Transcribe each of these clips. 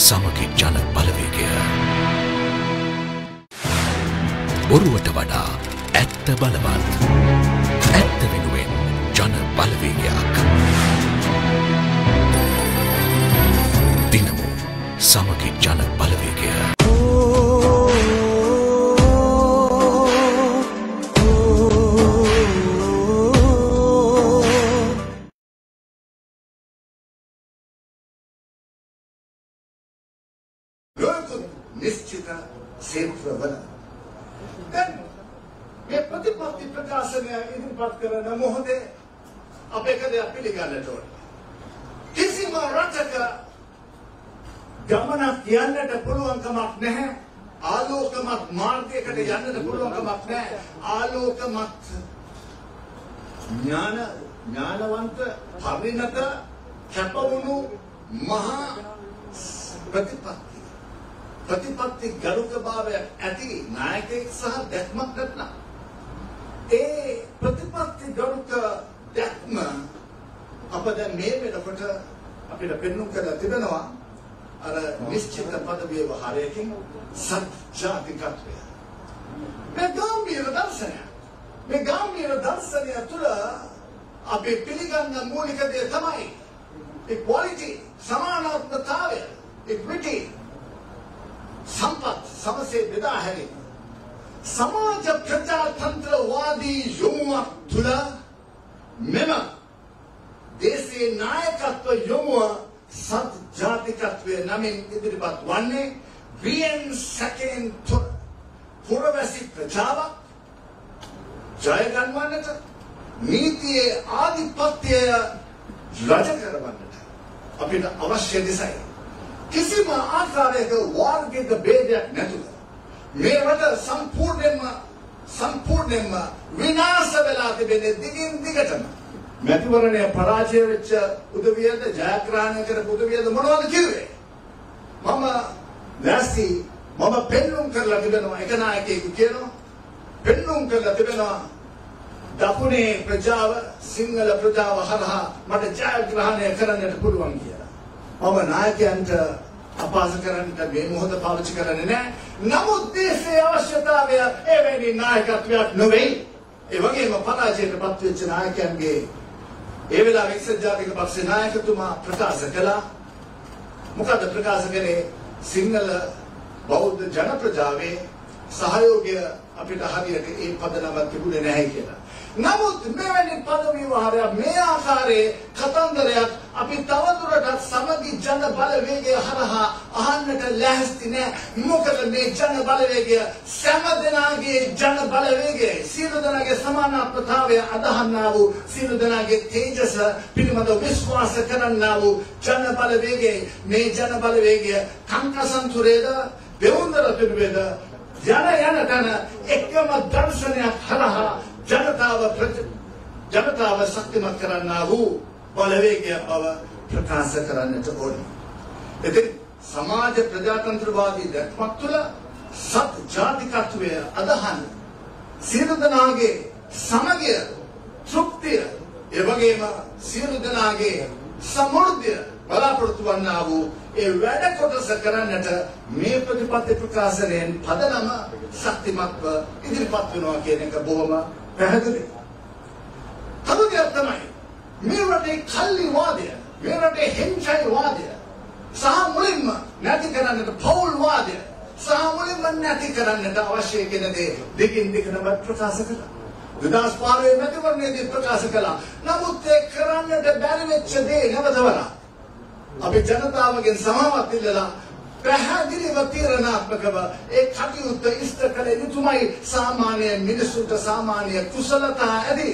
සමගි ජන බලවේගය. බොරුවට වඩා ඇත්ත බලවත්. ඇත්ත වෙනුවෙන් ජන බලවේගයක්. දිනමු සමගි ජන බලවේගය. ක්ෂේත්‍රවල දැන් මේ ප්‍රතිපත්ති ප්‍රකාශනය ඉදිරිපත් කරන මොහොතේ අපේ කදයක් පිළිගන්නට ඕන. කිසිම රටක ගමනක් යන්නට පුළුවන්කමක් නැහැ. ආලෝකමත් මාර්ගයකට යන්නට පුළුවන්කමක් නැහැ. ආලෝකමත් ඥාන ඥානවන්ත පරිණත කැපවුණු මහා ප්‍රතිපත්ති ප්‍රතිපත්ති ගරුකභාවයක් ඇති නායකයෙක් සහ දැක්මක් නැත්නම්. ඒ ප්‍රතිපත්ති ගරුක දැක්ම අප දැන් මේ වෙනකොට අපිට පෙන්වු කරලා තිබෙනවා. අර නිශ්චිත පද ව්‍යවහාරයකින් සත්‍යාතිකත්වය මේ ගාම්භීර දර්ශනය. මේ ගාම්භීර දර්ශනය තුළ අපි පිළිගන්න මූලික දේ තමයි. equality සමානාත්මතාවය. equity සම්පත් සමසේ බෙදා හැරීම සමාජ ප්‍රජාතන්ත්‍රවාදී යොමුවක් තුළ මෙම දේශයේ නායකත්ව යොමුව සත් ජාතිකත්වය නමින් ඉදිරිපත් වන්නේ වියෙන් සැකෙන් තොර පුරවැසි ප්‍රජාවක් ජයගන්වන්නට නීතියේ ආධිපත්‍යය රජ කරවන්නට අපිට අවශ්‍ය නිසයි කිසිම ආකාරයක වර්ගික ભેදයක් නැතුව මේ රට සම්පූර්ණයෙන්ම සම්පූර්ණයෙන්ම විනාශ වෙලා තිබෙන්නේ දිගින් දිගටම. මැතිවරණය පරාජය වෙච්ච උදවියද ජයග්‍රහණය කරපු උදවියද මොනවද කිව්වේ? මම නැස්ති මම පෙන්නුම් කරලා තිබෙනවා එක නායකයෙකු කියනවා. පෙන්නුම් කරලා තිබෙනවා දකුණේ ප්‍රජාව සිංහල ප්‍රජාව හරහා මට ජයග්‍රහණය කරන්නට පුළුවන් කියලා. මම නායකයන්ට අපහාස කරන්නට මේ මොහොත පාවිච්චි කරන්නේ නැහැ. නමුත් දේශයේ අවශ්‍යතාවය එවැනි නායකත්වයක් නොවේ. ඒ වගේම පරාජයට පත්වෙච්ච නායකයන්ගේ ඒ වෙලාවේ එක්සත් ජාතික පක්ෂේ නායකතුමා ප්‍රකාශ කළා. මොකද ප්‍රකාශ කරේ සිංහල බෞද්ධ ජන ප්‍රජාවේ සහයෝගය අපිට හරියට ඒ පදනමක් තිබුණේ නැහැ කියලා. නමුත් මෙවැනි පද විවහාරයක් මේ ආකාරයේ කතන්දරයක් අපි තවදුරටත් සමගි ජන බලවේගය හරහා අහන්නට ලැහැස්ති නෑ. මොකද මේ ජන බලවේගය සෑම දෙනාගේ ජන බලවේගය සියලු දෙනාගේ සමානාත්මතාවය අදහන්නා වූ සියලු දෙනාගේ තේජස පිළිබඳව විශ්වාස කරන්නා වූ ජන බලවේගය මේ ජන බලවේගය කංකසන්තුරේද දෙවුන්දර පිළිවෙද යන යන තන එකම දර්ශනයක් හරහා ජනතාව ජනතාව ශක්තිමත් කරන්නා වූ බලවේගයක් බව ප්‍රකාශ කරන්නට ඕනේ. ඉතින් සමාජ ප්‍රජාතන්ත්‍රවාදී දැක්මක් තුළ සත් ජාතිකත්වය අදහන සියලු දෙනාගේ සමගිය තෘප්තිය ඒ වගේම සියලු දෙනාගේ සමෘද්ධිය බලාපොරොත්තු වන්නා වූ ඒ වැඩ කොටස කරන්නට මේ ප්‍රතිපත්ති ප්‍රකාශනයෙන් පදනම ශක්තිමත්ව ඉදිරිපත් වෙනවා කියන එක බොහොම පැහැදිලි. තව දෙයක් තමයි මේ රටේ කල්ලි වාදය, මේ රටේ හෙංචයි වාදය සහ මුලින්ම නැති කරන්නට පෞල් වාදය සහ මුලින්ම නැති කරන්නට අවශ්‍ය කියන දේ දෙකින් දෙකම ප්‍රකාශ කළා. විදාස් පාරේ මැතිවරණයේදී ප්‍රකාශ කළා. නමුත් ඒ කරන්නට බැරි වෙච්ච දේ නැවතවලා අපි ජනතාවගෙන් සමාවත් ඉල්ලලා පැහැදිලිව තීරණාත්මකව ඒ කටයුත්ත ඉෂ්ට කළ යුතුමයි සාමාන්‍ය මිනිසුන්ට සාමාන්‍ය කුසලතා ඇති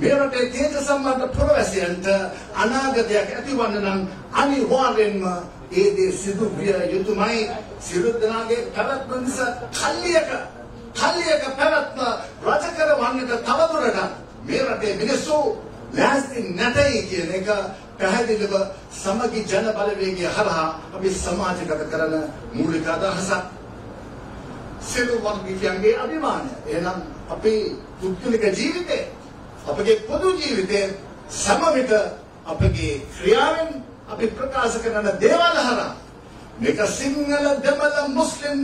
මේ රටේ තේජ සම්බන්ධ පුරවැසියන්ට අනාගතයක් ඇතිවන්න නම් අනිවාර්යෙන්ම ඒ දේ සිදු විය යුතුමයි සියලු දෙනාගේ පැවැත්ම නිසා කල්ලියක කල්ලියක පැවැත්ම රජ කරවන්නට තවදුරටත් මේ රටේ මිනිස්සු ලෑස්ති නැතයි කියන එක පැහැදිලිව සමගි ජන බලවේගය හරහා අපි සමාජගත කරන මූලික අදහසක් සියලු වර්ගිකයන්ගේ අභිමානය. එහෙනම් අපේ පුද්ගලික ජීවිතේ අපගේ පොදු ජීවිතේ සම විට අපගේ ක්‍රියාවෙන් අපි ප්‍රකාශ කරන දේවල් හරහා මේක සිංහල දෙමළ මුස්ලිම්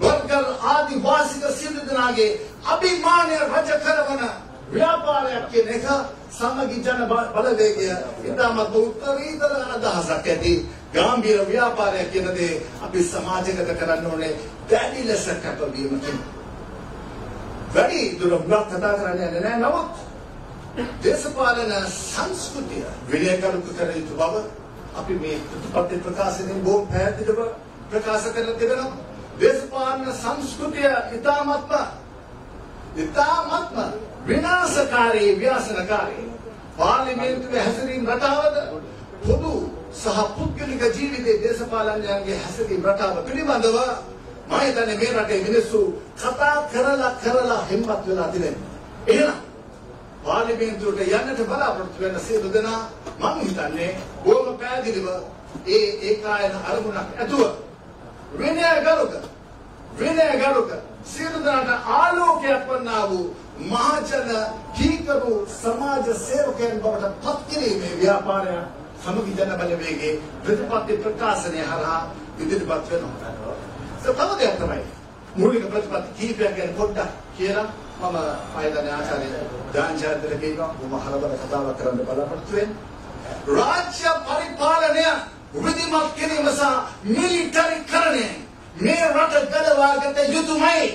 බර්ගර් ආදි වාසික සියලු දෙනාගේ අභිමානය රජ කරවන ව්‍යාපාරයක් කියන එක සමගි ජන බ- බලවේගය ඉතාමත් උත්තරීතර අදහසක් ඇති ගාම්භීර ව්‍යාපාරයක් කියන දේ අපි සමාජගත කරන්න ඕනේ දැඩි ලෙස කැපවීමකින්. වැඩි දුර හුඟක් කතා කරන්නේ නැහැ. නමුත් දේශපාලන සංස්කෘතිය විනයකරුක කර යුතු බව අපි මේ ප්‍රතිපත්ති ප්‍රකාශනයෙන් බොහොම පැහැදිලිව ප්‍රකාශ කරලා තිබෙනවා. දේශපාලන සංස්කෘතිය ඉතාමත්ම ඉතාමත්ම විනාශකාරී ව්‍යාසනකාරී පාර්ලිමේන්තුවේ හැසිරීම් රටාවද පොදු සහ පුද්ගලික ජීවිතයේ දේශපාලනයන්ගේ හැසිරීම් රටාව පිළිබඳව මම හිතන්නේ මේ රටේ මිනිස්සු කතා කරලා කරලා හිම්මත් වෙලා තිබෙනවා. එහෙනම් පාර්ලිමේන්තුවට යන්නට බලාපොරොත්තු වෙන සියලු දෙනා මම හිතන්නේ බොහොම පැහැදිලිව ඒ ඒකායන අරමුණක් ඇතුව විනය ගරුක විනය ගරුක සියලු දෙනාට ආලෝකයක් වන්නා වූ මහජන කීකරු සමාජ සේවකයන් බවට පත් කිරීමේ ව්‍යාපාරය සමගි ජන බලවේගයේ ප්‍රතිපත්ති ප්‍රකාශනය හරහා ඉදිරිපත් වෙනවා. තව දෙයක් තමයි මූලික ප්‍රතිපත්ති කීපයක් ගැන පොඩ්ඩක් කියලා මම ආයතන ආචාර්ය දාංචාර්යතර කියනවා මම හරබර කතාවක් කරන්න බලාපොරොත්තු වෙන්නේ. රාජ්‍ය පරිපාලනය විධිමත් කිරීම සහ මිලිටරිකරණය මේ රට ගලවාගත යුතුමයි.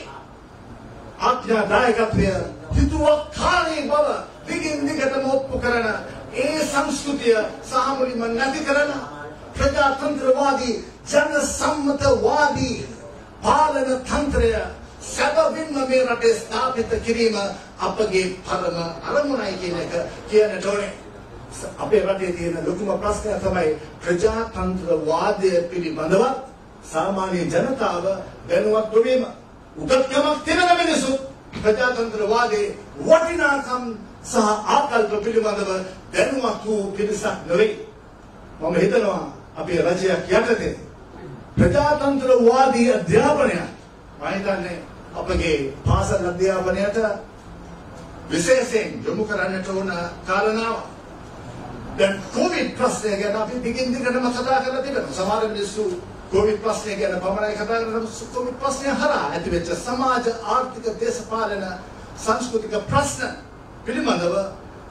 ආඥාදායකත්වය හිතුවක්කාරී බව දිගින් දිගටම ඔප්පු කරන ඒ සංස්කෘතිය සාමුලින්ම නැති කරන ප්‍රජාතන්ත්‍රවාදී ජන සම්මතවාදී පාලන තන්ත්‍රය සැබවින්ම මේ රටේ ස්ථාපිත කිරීම අපගේ පරම අරමුණයි කියන එක කියන්නට ඕනේ. අපේ රටේ තියෙන ලොකුම ප්‍රශ්නය තමයි ප්‍රජාතන්ත්‍රවාදය පිළිබඳව සාමාන්‍ය ජනතාව දැනුවත් නොවීම. උගත්කමක් තිබෙන මිනිසු ප්‍රජාතන්ත්‍රවාදයේ වටිනාකම් සහ ආකල්ප පිළිබඳව දැනුවත් වූ පිරිසක් නොවේ. මම හිතනවා අපේ රජයක් යටතේ ප්‍රජාතන්ත්‍රවාදී අධ්‍යාපනය මම හිතන්නේ අපගේ පාසල් අධ්‍යාපනයට විශේෂයෙන් යොමු කරන්නට ඕන කාරණාවක්. දැන් කොවිඩ් ප්‍රශ්නය ගැන අපි දිගින් දිගටම කතා කරලා තිබෙනවා. සමහර මිනිස්සු කොවිඩ් ප්‍රශ්නය ගැන පමණයි කතා කරන කොවිඩ් ප්‍රශ්නය හරහා ඇතිවෙච්ච සමාජ ආර්ථික දේශපාලන සංස්කෘතික ප්‍රශ්න පිළිබඳව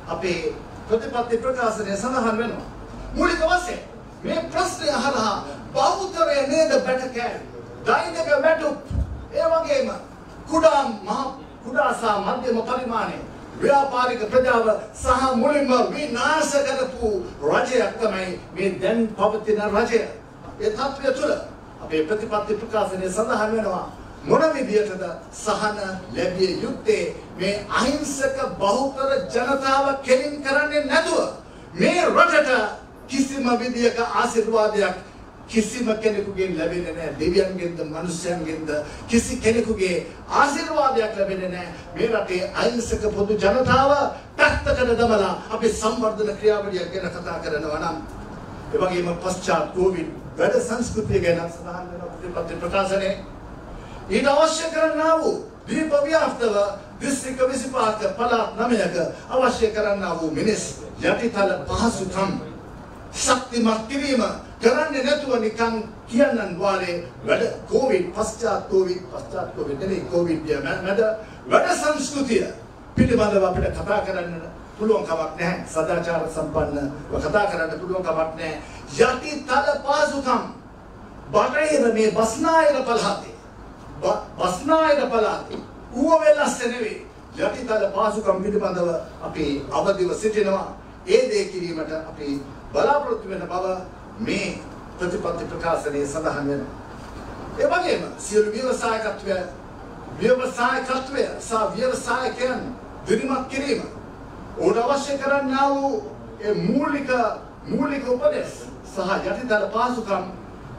අපේ ප්‍රතිපත්ති ප්‍රකාශනය සඳහන් වෙනවා. මූලික වශයෙන් මේ ප්‍රශ්නය හරහා බෞද්ධරය නේද බැටකෑ දෛනික වැටුප් ඒ වගේම කුඩා මහ කුඩා සහ මධ්‍යම පරිමාණයේ ව්‍යාපාරික ප්‍රජාව සහ මුලින්ම විනාශ කරපු රජයක් තමයි මේ දැන් පවතින රජය. ඒ තත්ත්වය තුළ අපේ ප්‍රතිපත්ති ප්‍රකාශනයේ සඳහන් වෙනවා මොන විදියටද සහන ලැබිය යුත්තේ මේ අහිංසක බහුතර ජනතාව කෙලින් කරන්නේ නැතුව මේ රටට කිසිම විදියක ආශිර්වාදයක් කිසිම කෙනෙකුගෙන් ලැබෙන්නේ නැහැ. දෙවියන්ගෙන්ද මනුෂ්‍යයන්ගෙන්ද කිසි කෙනෙකුගේ ආශිර්වාදයක් ලැබෙන්නේ නැහැ. මේ රටේ අහිංසක පොදු ජනතාව පැත්තකට දමලා අපි සංවර්ධන ක්‍රියාවලියක් ගැන කතා කරනවා නම් ඒ වගේම පශ්චාත් කෝවිඩ් වැඩ සංස්කෘතිය ගැන සඳහන් වෙන ප්‍රතිපත්ති ප්‍රකාශනයේ. ඊට අවශ්‍ය කරන්නා වූ දීප ව්‍යාප්තව දිස්ත්‍රික්ක 25ක පළාත් 9ක අවශ්‍ය කරන්නා වූ මිනිස් යටිතල පහසුකම් ශක්තිමත් කිරීම කරන්නේ නැතුව නිකන් කියන්නන් වාලේ වැඩ කොවිඩ් පශ්චාත් කොවිඩ් පශ්චාත් කොවිඩ් නෙවෙයි කොවිඩ් ය මැද වැඩ සංස්කෘතිය පිළිබඳව අපිට කතා කරන්න පුළුවන් කමක් නැහැ. සදාචාර සම්පන්නව කතා කරන්න පුළුවන් කමක් නැහැ. යටිතල පහසුකම් බටහිර මේ බස්නායක පළාතේ. ब- බස්නායක පළාතේ. ඌව වෙලස්ස නෙවෙයි. යටිතල පහසුකම් පිළිබඳව අපි අවදිව සිටිනවා. ඒ දේ කිරීමට අපි බලාපොරොත්තු වෙන බව මේ ප්‍රතිපත්ති ප්‍රකාශනයේ සඳහන් වෙනවා. ඒ වගේම සියලු ව්‍යවසායකත්වය ව්‍යවසායකත්වය සහ ව්‍යවසායකයන් දිරිමත් කිරීම උන් අවශ්‍ය කරන්නා වූ ඒ මූලික මූලික උපදෙස් සහ යටිතල පහසුකම්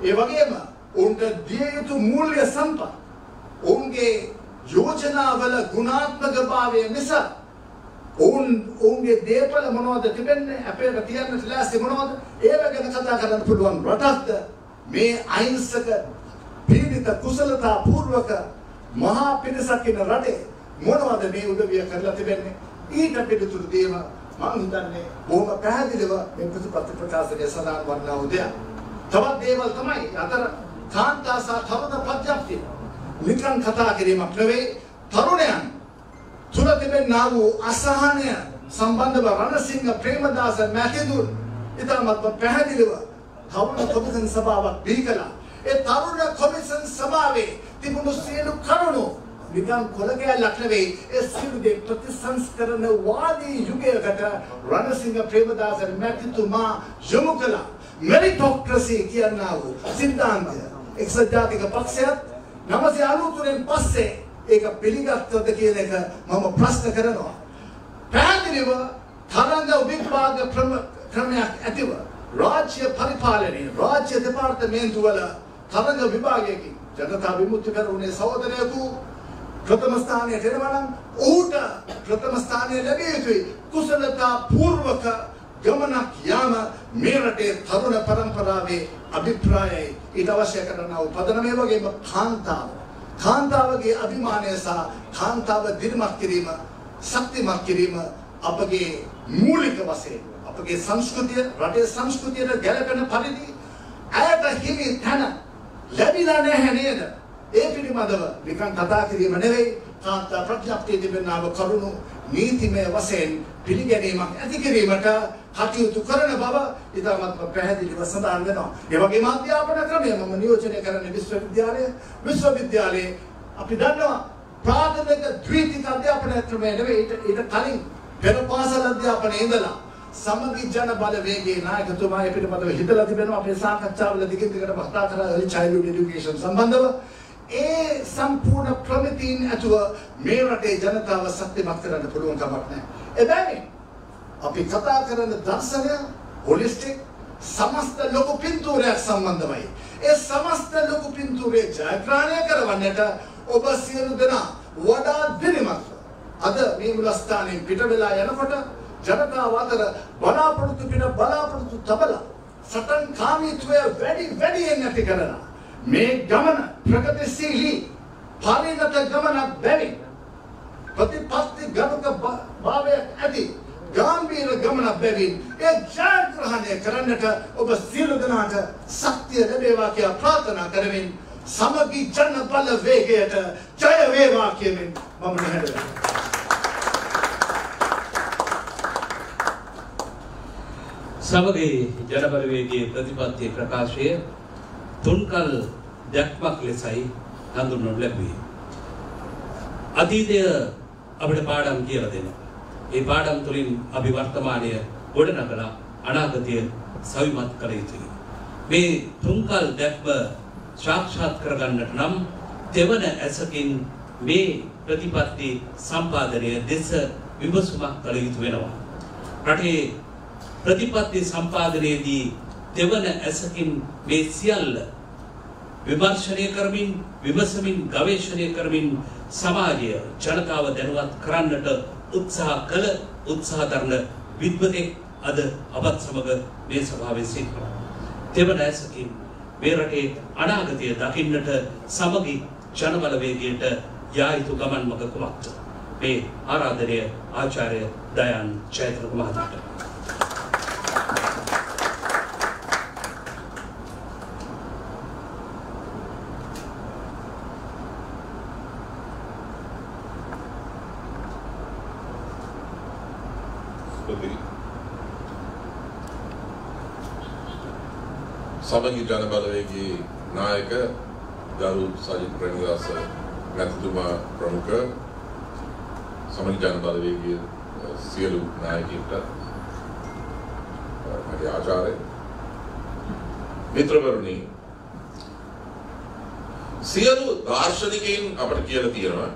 ඒ වගේම උන්ට දිය යුතු මූල්‍ය සම්පත් ඔවුන්ගේ යෝජනාවල ගුණාත්මක භාවය නිසා ඔවුන් ඔවුන්ගේ දේපල මොනවද තිබෙන්නේ අපේට තියන්නට ලෑස්ති මොනවද? ඒව ගැන කතා කරන්න පුළුවන් රටක්ද? මේ අහිංසක පීඩිත කුසලතා පූර්වක මහා පිරිසක් ඉන්න රටේ මොනවද මේ උදවිය කරලා තිබෙන්නේ? ඊට පිළිතුරු දීම මම හිතන්නේ බොහොම පැහැදිලිව මේ ප්‍රතිපත්ති ප්‍රකාශනයේ සඳහන් වන්නා වූ දෙයක් තවත් දේවල් තමයි අතර කාන්තා සහ තරුණ ප්‍රඥප්තිය. නිකන් කතා කිරීමක් නෙවෙයි තරුණයන් තුල තිබෙනා වූ අසහනය සම්බන්ධව රණසිංහ ප්‍රේමදාස මැතිතුන් ඉතාමත් පැහැදිලිව තරුණ කොමිසන් සභාවක් බිහි කළා. ඒ තරුණ කොමිසන් සභාවේ තිබුණු සියලු කරුණු නිකන් කොළගෑල්ලක් නෙවෙයි ඒ සියලු දේ ප්‍රතිසංස්කරණ වාදී යුගයකට රණසිංහ ප්‍රේමදාස මැතිතුමා යොමු කළා. මෙරිටොක්‍රසි කියනා වූ සිද්ධාන්තය එක්සත් ජාතික පක්ෂයත් නමසේ අනුතුරෙන් පස්සේ ඒක පිළිගත්තද කියන එක මම ප්‍රශ්න කරනවා. පැහැදිලිව තරංග විභාග ක්‍රම- ක්‍රමයක් ඇතිව රාජ්‍ය පරිපාලනය රාජ්‍ය දෙපාර්තමේන්තුවල තරංග විභාගයකින් ජනතා විමුක්ති කරුණේ සහෝදරයෙකු ප්‍රථම ස්ථානයට එනවා නම් ඌට ප්‍රථම ස්ථානය ලැබිය යුතුයි. කුසලතා පූර්වක ගමනක් යාම මේ රටේ තරුණ පරම්පරාවේ අභිප්‍රායයි. ඊට අවශ්‍ය කරනා වූ පදනම ඒ වගේම කාන්තාව. කාන්තාවගේ අභිමානය සහ කාන්තාව දිරිමත් කිරීම ශක්තිමත් කිරීම අපගේ මූලික වශයෙන් අපගේ සංස්කෘතිය රටේ සංස්කෘතියට ගැලපෙන පරිදි ඇයට හිමි තැන ලැබිලා නැහැ නේද? ඒ පිළිබඳව නිකන් කතා කිරීම නෙවෙයි කාන්තා ප්‍රඥප්තිය තිබෙනාව කරුණු නීතිමය වශයෙන් පිළිගැනීමක් ඇති කිරීමට කටයුතු කරන බව ඉතාමත් පැහැදිලිව සඳහන් වෙනවා. ඒ වගේම අධ්‍යාපන ක්‍රමය මම නියෝජනය කරන්නේ විශ්වවිද්‍යාලය. විශ්වවිද්‍යාලයේ අපි දන්නවා ප්‍රාථමික ද්විතීක අධ්‍යාපන ක්‍රමය නෙවෙයි ඊට ඊට කලින් පෙර පාසල් අධ්‍යාපනයේ ඉඳලා සමගි ජන බලවේගයේ නායකතුමා ඒ පිළිබඳව හිතලා තිබෙනවා අපේ සාකච්ඡාවල දිගින් දිගට කතා කරා early childhood education සම්බන්ධව ඒ සම්පූර්ණ ප්‍රමිතීන් ඇතුව මේ රටේ ජනතාව ශක්තිමත් කරන්න පුළුවන් කමක් නැහැ. එබැවින් අපි කතා කරන දර්ශනය හොලිස්ටික් සමස්ත ලොකු පින්තූරයක් සම්බන්ධවයි. ඒ සමස්ත ලොකු පින්තූරේ ජයග්‍රහණය කරවන්නට ඔබ සියලු දෙනා වඩා දිරිමත්ව අද මේ මුලස්ථානයෙන් පිට වෙලා යනකොට ජනතාව අතර බලාපොරොත්තු පිට බලාපොරොත්තු තබලා සටන් කාමීත්වය වැඩි වැඩියෙන් නැති කරලා මේ ගමන ප්‍රගතිශීලී පරිණත ගමනක් බැරි ප්‍රතිපත්ති ගනුක භා- භාවයක් ඇති ගාම්භීර ගමනක් බැවින් ඒ ජයග්‍රහණය කරන්නට ඔබ සියලු දෙනාට ශක්තිය ලැබේවා කියලා ප්‍රාර්ථනා කරමින් සමගි ජන බල වේගයට ජය වේවා කියමින් මම නිහඬ වෙනවා සමගයේ ජනබලවේගයේ ප්‍රතිපත්ති ප්‍රකාශය තුන්කල් දැක්මක් ලෙසයි හඳුන්වනු ලැබුවේ. අතීතය අපිට පාඩම් කියලා දෙනවා. ඒ පාඩම් තුළින් අපි වර්තමානය ගොඩනගලා අනාගතය සවිමත් කළ යුතුයි. මේ තුන්කල් දැක්ම සාක්ෂාත් කරගන්නට නම් තෙවන ඇසකින් මේ ප්‍රතිපත්ති සම්පාදනය දෙස විමසුමක් කළ යුතු වෙනවා. රටේ ප්‍රතිපත්ති සම්පාදනයේදී දෙවන ඇසකින් මේ සියල්ල විමර්ශනය කරමින් විමසමින් ගවේෂණය කරමින් සමාජය ජනතාව දැනුවත් කරන්නට උත්සාහ කළ උත්සාහ දරන විද්වතෙක් අද අපත් සමග මේ සභාවේ සිටිනවා. දෙවන ඇසකින් මේ රටේ අනාගතය දකින්නට සමගි ජනබලවේගයට යා යුතු ගමන් මඟ කුමක්ද? මේ ආරාධනය ආචාර්ය දයන් ජයතිලක මහතාට ස්තුතියි. සමගි ජන බලවේගයේ නායක ගරු සජිත් ප්‍රේමදාස මැතිතුමා ප්‍රමුඛ සමගි ජන බලවේගයේ සියලු නායකයින්ට මගේ ආචාර්ය. මිත්‍රවරුනි සියලු දාර්ශනිකයින් අපට කියලා තියෙනවා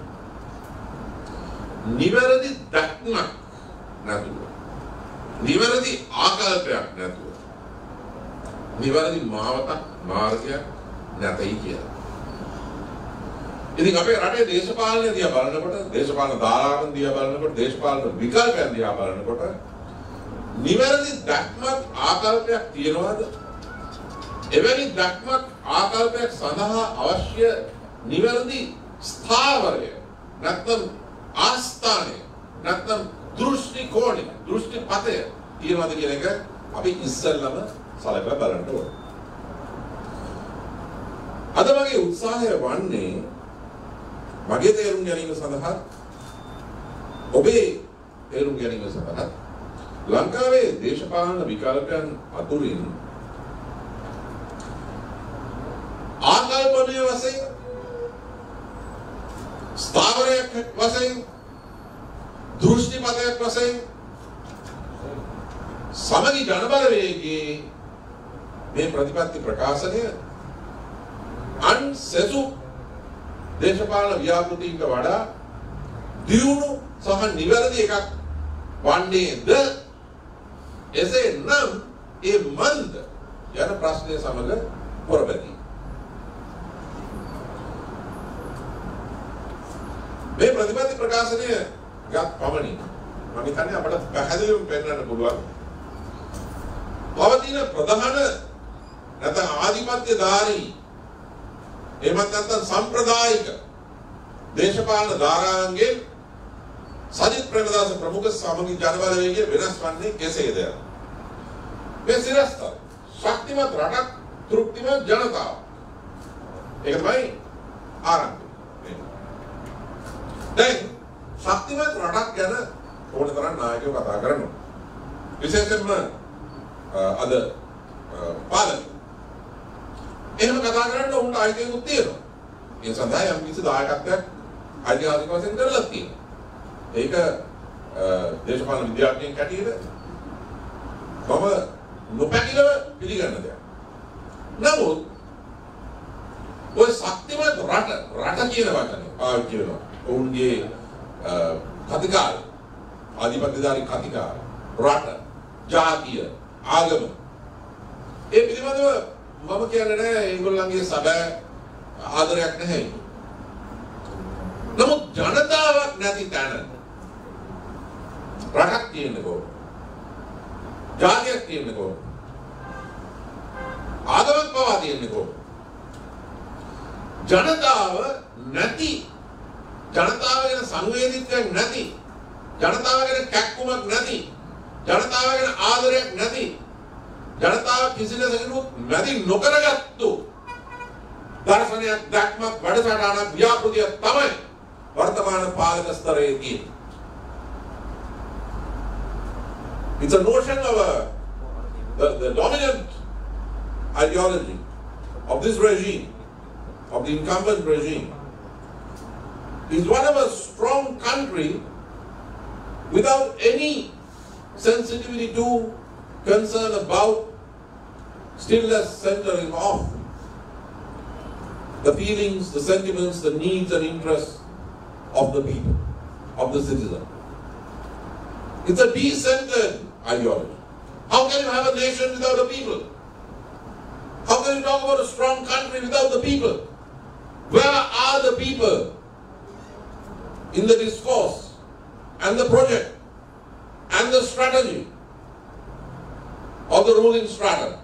නිවැරදි දැක්මක් නැතුව නිවැරදි ආකල්පයක් නැතුව නිවැරදි මාවතක් මාර්ගයක් නැතයි කියලා. ඉතින් අපේ රටේ දේශපාලනය දිහා බලනකොට දේශපාලන ධාරාවන් දිහා බලනකොට දේශපාලන විකල්පයන් දිහා බලනකොට නිවැරදි දැක්මක් ආකල්පයක් තියනවාද? එවැනි දැක්මක් ආකල්පයක් සඳහා අවශ්‍ය නිවැරදි ස්ථාවරය නැත්නම් ආස්ථානය නැත්නම් දෘෂ්ටි කෝණය දෘෂ්ටි පතය තියනවාද කියන එක අපි ඉස්සෙල්ලම සලකලා බලන්න ඕනේ. මගේ උත්සාහය වන්නේ මගේ තේරුම් ගැනීම සඳහා ඔබේ තේරුම් ගැනීම සඳහා ලංකාවේ දේශපාලන විකල්පයන් අතුරින් ආකල්පනය වශයෙන් ස්ථාවරයක් වශයෙන් දෘෂ්ටිපතයක් වශයෙන් සමගි ජනබලවේගයේ මේ ප්‍රතිපත්ති ප්‍රකාශනය අන් සෙසු දේශපාලන ව්‍යාපෘතීන්ට වඩා දියුණු සහ නිවැරදි එකක් වන්නේද එසේ නම් ඒ මන්ද යන ප්‍රශ්නය සමග පොරබැදී. මේ ප්‍රතිපත්ති ප්‍රකාශනය ගත් පමණින් මම හිතන්නේ අපට පැහැදිලිවම පෙන්වන්න පුළුවන් පවතින ප්‍රධාන නැත්නම් ආධිපත්‍යධාරී එහෙමත් නැත්නම් සම්ප්‍රදායික දේශපාලන ධාරාංගයෙන් සජිත් ප්‍රේමදාස ප්‍රමුඛ සමගි ජනබලවේගය වෙනස් වන්නේ කෙසේද? මේ සිරස්තර ශක්තිමත් රටක් තෘප්තිමත් ජනතාව. ඒක තමයි ආරම්භය. දැන් ශක්තිමත් රටක් ගැන ඕන තරම් නායකයෝ කතා කරනවා. විශේෂයෙන්ම අද පාලක. එහෙම කතා කරන්න උන්ට අයිතියකුත් තියෙනවා. ඒ සඳහා යම් කිසි දායකත්වයක් ඓතිහාසික වශයෙන් කරලා තියෙනවා. ඒක දේශපාලන විද්‍යාඥයෙක් හැටියට මම නොපැකිලව පිළිගන්න දෙයක්. නමුත් ඔය ශක්තිමත් රට රට කියන වචනේ පාවිච්චි වෙනවා. ඔවුන්ගේ කතිකාර ආධිපත්‍යධාරී කතිකාර රට ජාතිය ආගම ඒ පිළිබඳව මම කියන්නේ නෑ ඒගොල්ලන්ගේ සබෑ ආදරයක් නැහැ. නමුත් ජනතාවක් නැති තැන රටක් තියෙන්නේ කොහොමද? ජාතියක් තියෙන්නේ කොහොමද? ආගමක් පවා තියෙන්නේ කොහොමද? ජනතාව නැති ජනතාව ගැන සංවේදීත්වයක් නැති ජනතාව ගැන කැක්කුමක් නැති ජනතාව ගැන ආදරයක් නැති ජනතාව කිසි ලෙසකිනුත් මැදි නොකරගත්තු දර්ශනයක් දැක්මක් වැඩසටහනක් ව්‍යාපෘතියක් තමයි වර්තමාන පාලක ස්තරයේ තියෙන්නේ. It's a notion of a, the, the dominant ideology of this regime, of the incumbent regime, is one of a strong country without any sensitivity to, concern about, still less centering off the feelings, the sentiments, the needs and interests of the people, of the citizen. It's a decentered ideology. How can you have a nation without a people? How can you talk about a strong country without the people? Where are the people in the discourse and the project and the strategy of the ruling strata,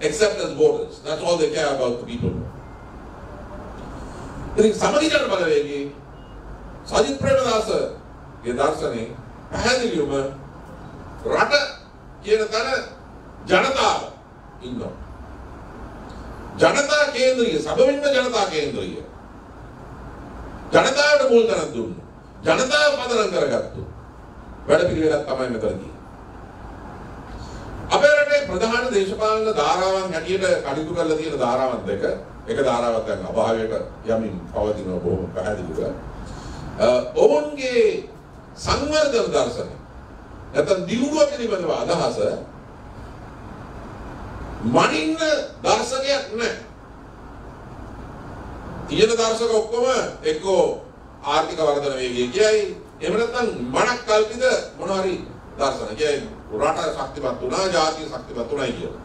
except as voters? That's all they care about the people. ඉතින් සමගිජන බලවේගයේ සජිත් ප්‍රේමදාසගේ දර්ශනේ පැහැදිලිවම රට කියන තැන ජනතාව ඉන්නවා. ජනතා කේන්ද්‍රීය සබවින්න ජනතා කේන්ද්‍රීය. ජනතාවට මුල් තැනක් දුන්නු. ජනතාව පදනම් කරගත්තු. වැඩ පිළිවෙලක් තමයි මෙතන තියෙන්නේ. අපේ රටේ ප්‍රධාන දේශපාලන ධාරාවන් හැටියට කටයුතු කරලා තියෙන ධාරාවන් දෙක. එක ධාරාවක් දැන් අභාවයට යමින් පවතින බොහොම පැහැදිලිව. ඔවුන්ගේ සංවර්ධන දර්ශනය නැත්නම් දියුණුව පිළිබඳව අදහස මනින්න දර්ශකයක් නැහැ. තියෙන දර්ශක ඔක්කොම එක්කෝ ආර්ථික වර්ධන වේගය කියයි. එහෙම නැත්නම් මනක් කල්පිත මොන හරි දර්ශන කියයි රට ශක්තිමත් වුණා ජාතිය ශක්තිමත් වුණායි කියලා.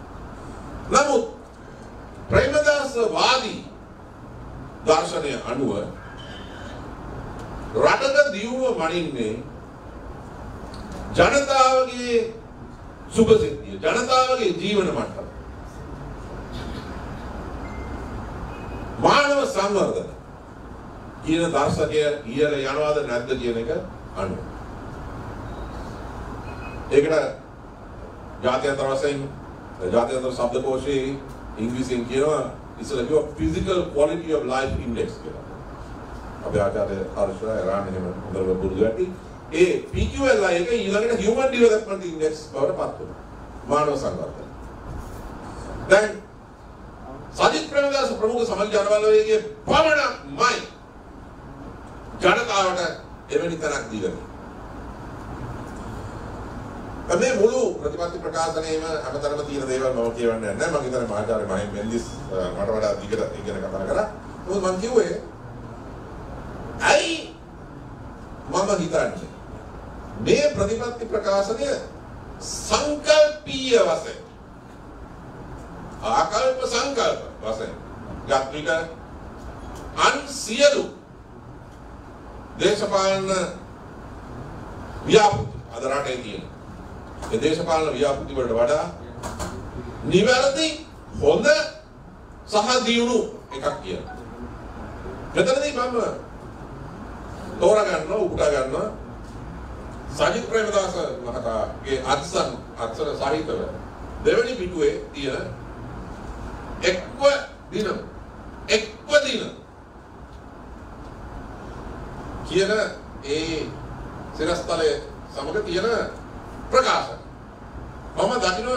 නමුත් ප්‍රේමදාස වාදී දර්ශනය අනුව රටක දියුණුව මනින්නේ ජනතාවගේ සුභසිද්ධිය ජනතාවගේ ජීවන මට්ටම මානව සංවර්ධන කියන දර්ශකය ඉහළ යනවාද නැද්ද කියන එක අනුව ඒකට ජාත්‍යන්තර වශයෙන් ජාත්‍යන්තර ශබ්දකෝෂයේ ඉංග්‍රීසියෙන් කියනවා ඉස්සර කිව්වා physical quality of life index කියලා. අපේ ආචාර්ය හර්ෂ රාණ එහෙම හොඳට පුරුදු ඇති. ඒ PQLI එක ඊළඟට human development index බවට පත් වෙනවා. මානව සංවර්ධන. දැන් සජිත් ප්‍රේමදාස ප්‍රමුඛ සමාජ ජනබලවේගයේ පමණක්මයි ජනතාවට එවැනි තැනක් දීලා තියෙන්නේ. මේ මුළු ප්‍රතිපත්ති ප්‍රකාශනයේම හැමතැනම තියෙන දේවල් මම කියවන්නේ නැහැ. මම හිතන්නේ මහාචාර්ය මහින් මෙන්දිස් මට වඩා දිගට ඉගෙන කතා කරා. මොකද මම කිව්වේ ඇයි මම හිතන්නේ මේ ප්‍රතිපත්ති ප්‍රකාශනය සංකල්පීය වශයෙන් ආකල්ප සංකල්ප වශයෙන් ගත් විට අන් සියලු දේශපාලන ව්‍යාපෘති අද රටේ තියෙන ඒ දේශපාලන ව්‍යාපෘති වලට වඩා නිවැරදි හොඳ සහ දියුණු එකක් කියනවා. මෙතනදී මම තෝරා ගන්නවා උපුටා ගන්නවා සජිත් ප්‍රේමදාස මහතාගේ අත්සන් අත්සන සහිතව දෙවැනි පිටුවේ තියෙන එක්ව දින එක්ව දින කියන ඒ සිරස්තලයේ සමග තියෙන ප්‍රකාශන මම දකින්න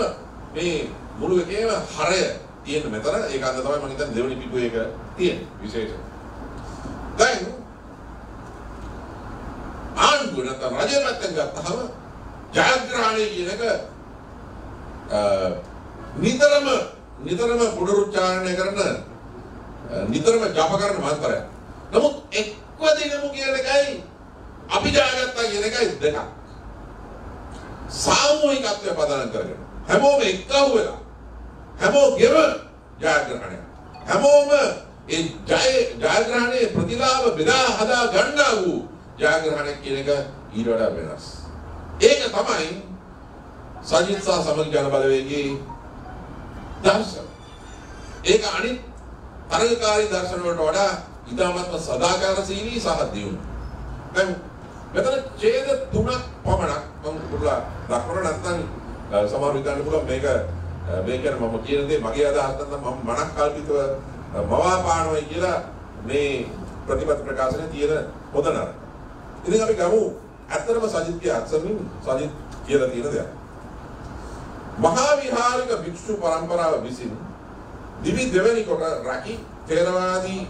මේ මුළු එකේම හරය තියෙන මෙතන ඒක අද තමයි මම හිතන්නේ දෙවෙනි පිටුවේ එක තියෙන විශේෂ දැන් ආණ්ඩුව නැත්නම් රජය පැත්තෙන් ගත්තහම ජයග්‍රහණය කියන එක අ, නිතරම නිතරම පුනරුච්චාරණය කරන අ, නිතරම ජප කරන මන්ත්‍රයක්. නමුත් එක්ව දිනමු කියන එකයි අපි ජයගත්තා කියන එකයි දෙකක්. සාමූහිකත්වය පදනම් කරගෙන හැමෝම එක්කව වෙලා හැමෝගෙම ජයග්‍රහණය. හැමෝම ඒ ජය ජයග්‍රහණයේ ප්‍රතිලාභ බෙදා හදා ගන්නා වූ ජයග්‍රහණයක් කියන එක ඊට වඩා වෙනස්. ඒක තමයි සජිත් සහ සමගි ජන බලවේගයේ දර්ශන. ඒක අනිත් තරගකාරී දර්ශන වලට වඩා ඉතාමත්ම සදාචාරශීලී සහ දියුණු. දැන් මෙතන ඡේද තුනක් පමණක් මම පුරලා දක්වන නැත්නම් අ, සමහර විද්‍යාන්න පුළුවන් මේක අ, මේ කියන්නේ මම කියන දේ මගේ අදහස් නැත්නම් මම මනක් කල්පිතව අ, මවාපානවයි කියලා මේ ප්‍රතිපත්ති ප්‍රකාශනයේ තියෙන පොත නරක. ඉතින් අපි ගමු ඇත්තටම සජිත්ගේ අත්සමින් සජිත් කියලා තියෙන දෙයක්. මහා විහාරික භික්ෂු පරම්පරාව විසින් දිවි දෙවැනි කොට රැකි තේරවාදී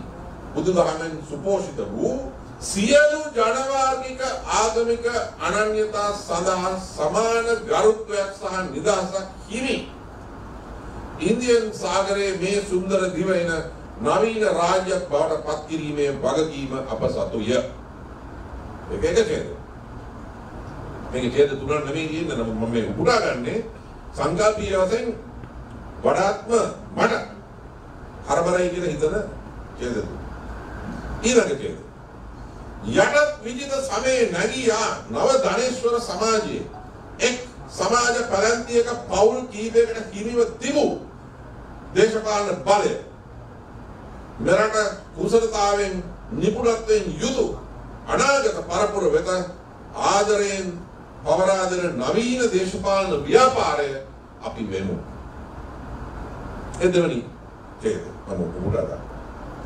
බුදුදහමෙන් සුපෝෂිත වූ සියලු ජනවාර්ගික ආගමික අනන්‍යතා සඳහා සමාන ගරුත්වයක් සහ නිදහසක් හිමි. ඉන්දියන් සාගරයේ මේ සුන්දර දිවයින නවීන රාජ්‍යයක් බවට පත් කිරීමේ වගකීම අප සතුය. ඒක එක ඡේද. මේක ඡේද තුනක් නෙමෙයි කියන්නේ නමුත් මම මේ උපුටා ගන්නේ සංකල්පීය වශයෙන් වඩාත්ම මට හරබරයි කියලා හිතන ඡේද තුන. ඊළඟ ඡේද. යටත් විජිත සමයේ නැගියා නව ධනේශ්වර සමාජයේ. එක් සමාජ පැලැන්තියක පවුල් කීපයකට හිමිව තිබූ දේශපාලන බලය මෙරට කුසලතාවෙන් නිපුණත්වයෙන් යුතු අනාගත පරපුර වෙත ආදරයෙන් පවරා දෙන නවීන දේශපාලන ව්‍යාපාරය අපි වෙමු. එදවනි ඡේද මම උඩට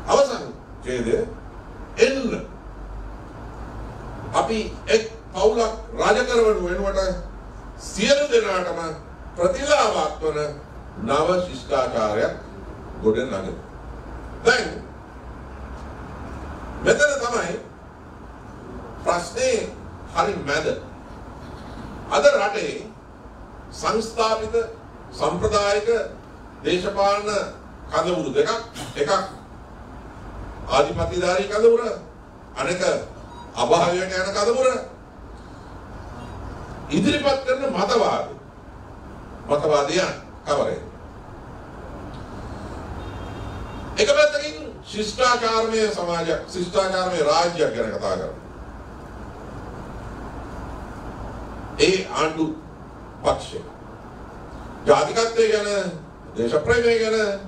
අවසන් ඡේදය. එන්න අපි එක් පවුලක් රාජ කරවනු වෙනුවට සියලු දෙනාටම ප්‍රතිලාභයක් වන නව ශිෂ්ටාචාරයක් ගොඩ නගමු. දැන් මෙතන තමයි ප්‍රශ්නේ හරි මැද. අද රටේ සංස්ථාපිත සම්ප්‍රදායික දේශපාලන කඳවුරු දෙකක් එකක් ආධිපතිධාරී කඳවුර අනෙක අභාවයට යන කඳවුර ඉදිරිපත් කරන මතවාද. මතවාදයන් කවරේ? එක පැත්තකින් ශිෂ්ටාචාරමය සමාජයක් ශිෂ්ටාචාරමය රාජ්‍යයක් ගැන කතා කරනවා ඒ ආණ්ඩු පක්ෂය. ජාතිකත්වය ගැන දේශප්‍රේමය ගැන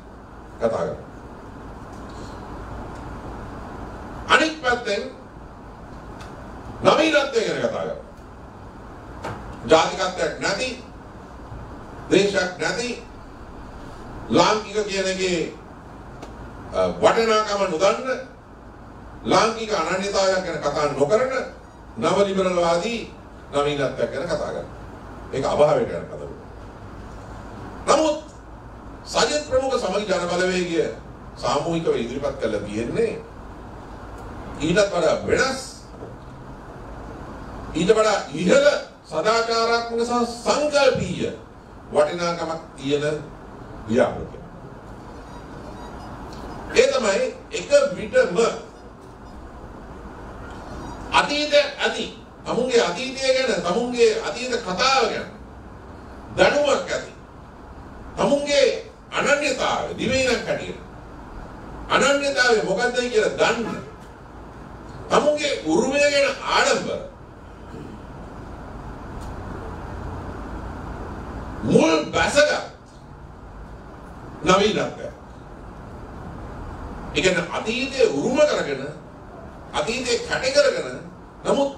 කතා කරනවා අනිත් පැත්තෙන් නවීනත්වය ගැන කතා කරනවා ජාතිකත්වයක් නැති දේශයක් නැති ලාංකික කියන එකේ අ, වටිනාකම නොදන්න ලාංකික අනන්‍යතාවයක් ගැන කතා නොකරන නව ලිබරල්වාදී නවීනත්වයක් ගැන කතා කරනවා. ඒක අභාවයට යන කතාවක්. නමුත් සජිත් ප්‍රමුඛ සමගි ජන බලවේගය සාමූහිකව ඉදිරිපත් කළ තියෙන්නේ ඊටත් වඩා වෙනස් ඊට වඩා ඉහළ සදාචාරාත්මක සහ සංකල්පීය වටිනාකමක් තියෙන ව්‍යාපෘතිය. ඒ තමයි එක විටම අතීතය ඇති තමුන්ගේ අතීතය ගැන තමුන්ගේ අතීත කතාව ගැන දැනුමක් ඇති තමුන්ගේ අනන්‍යතාවය දිවයිනක් හැටියට. අනන්‍යතාවය මොකක්ද කියලා දන්න? තමුන්ගේ උරුමය ගැන ආඩම්බර. මුල් බැසගත් නවීනත්වය ඒ කියන්නේ අතීතයේ උරුම කරගෙන අතීතයේ කැටි කරගෙන නමුත්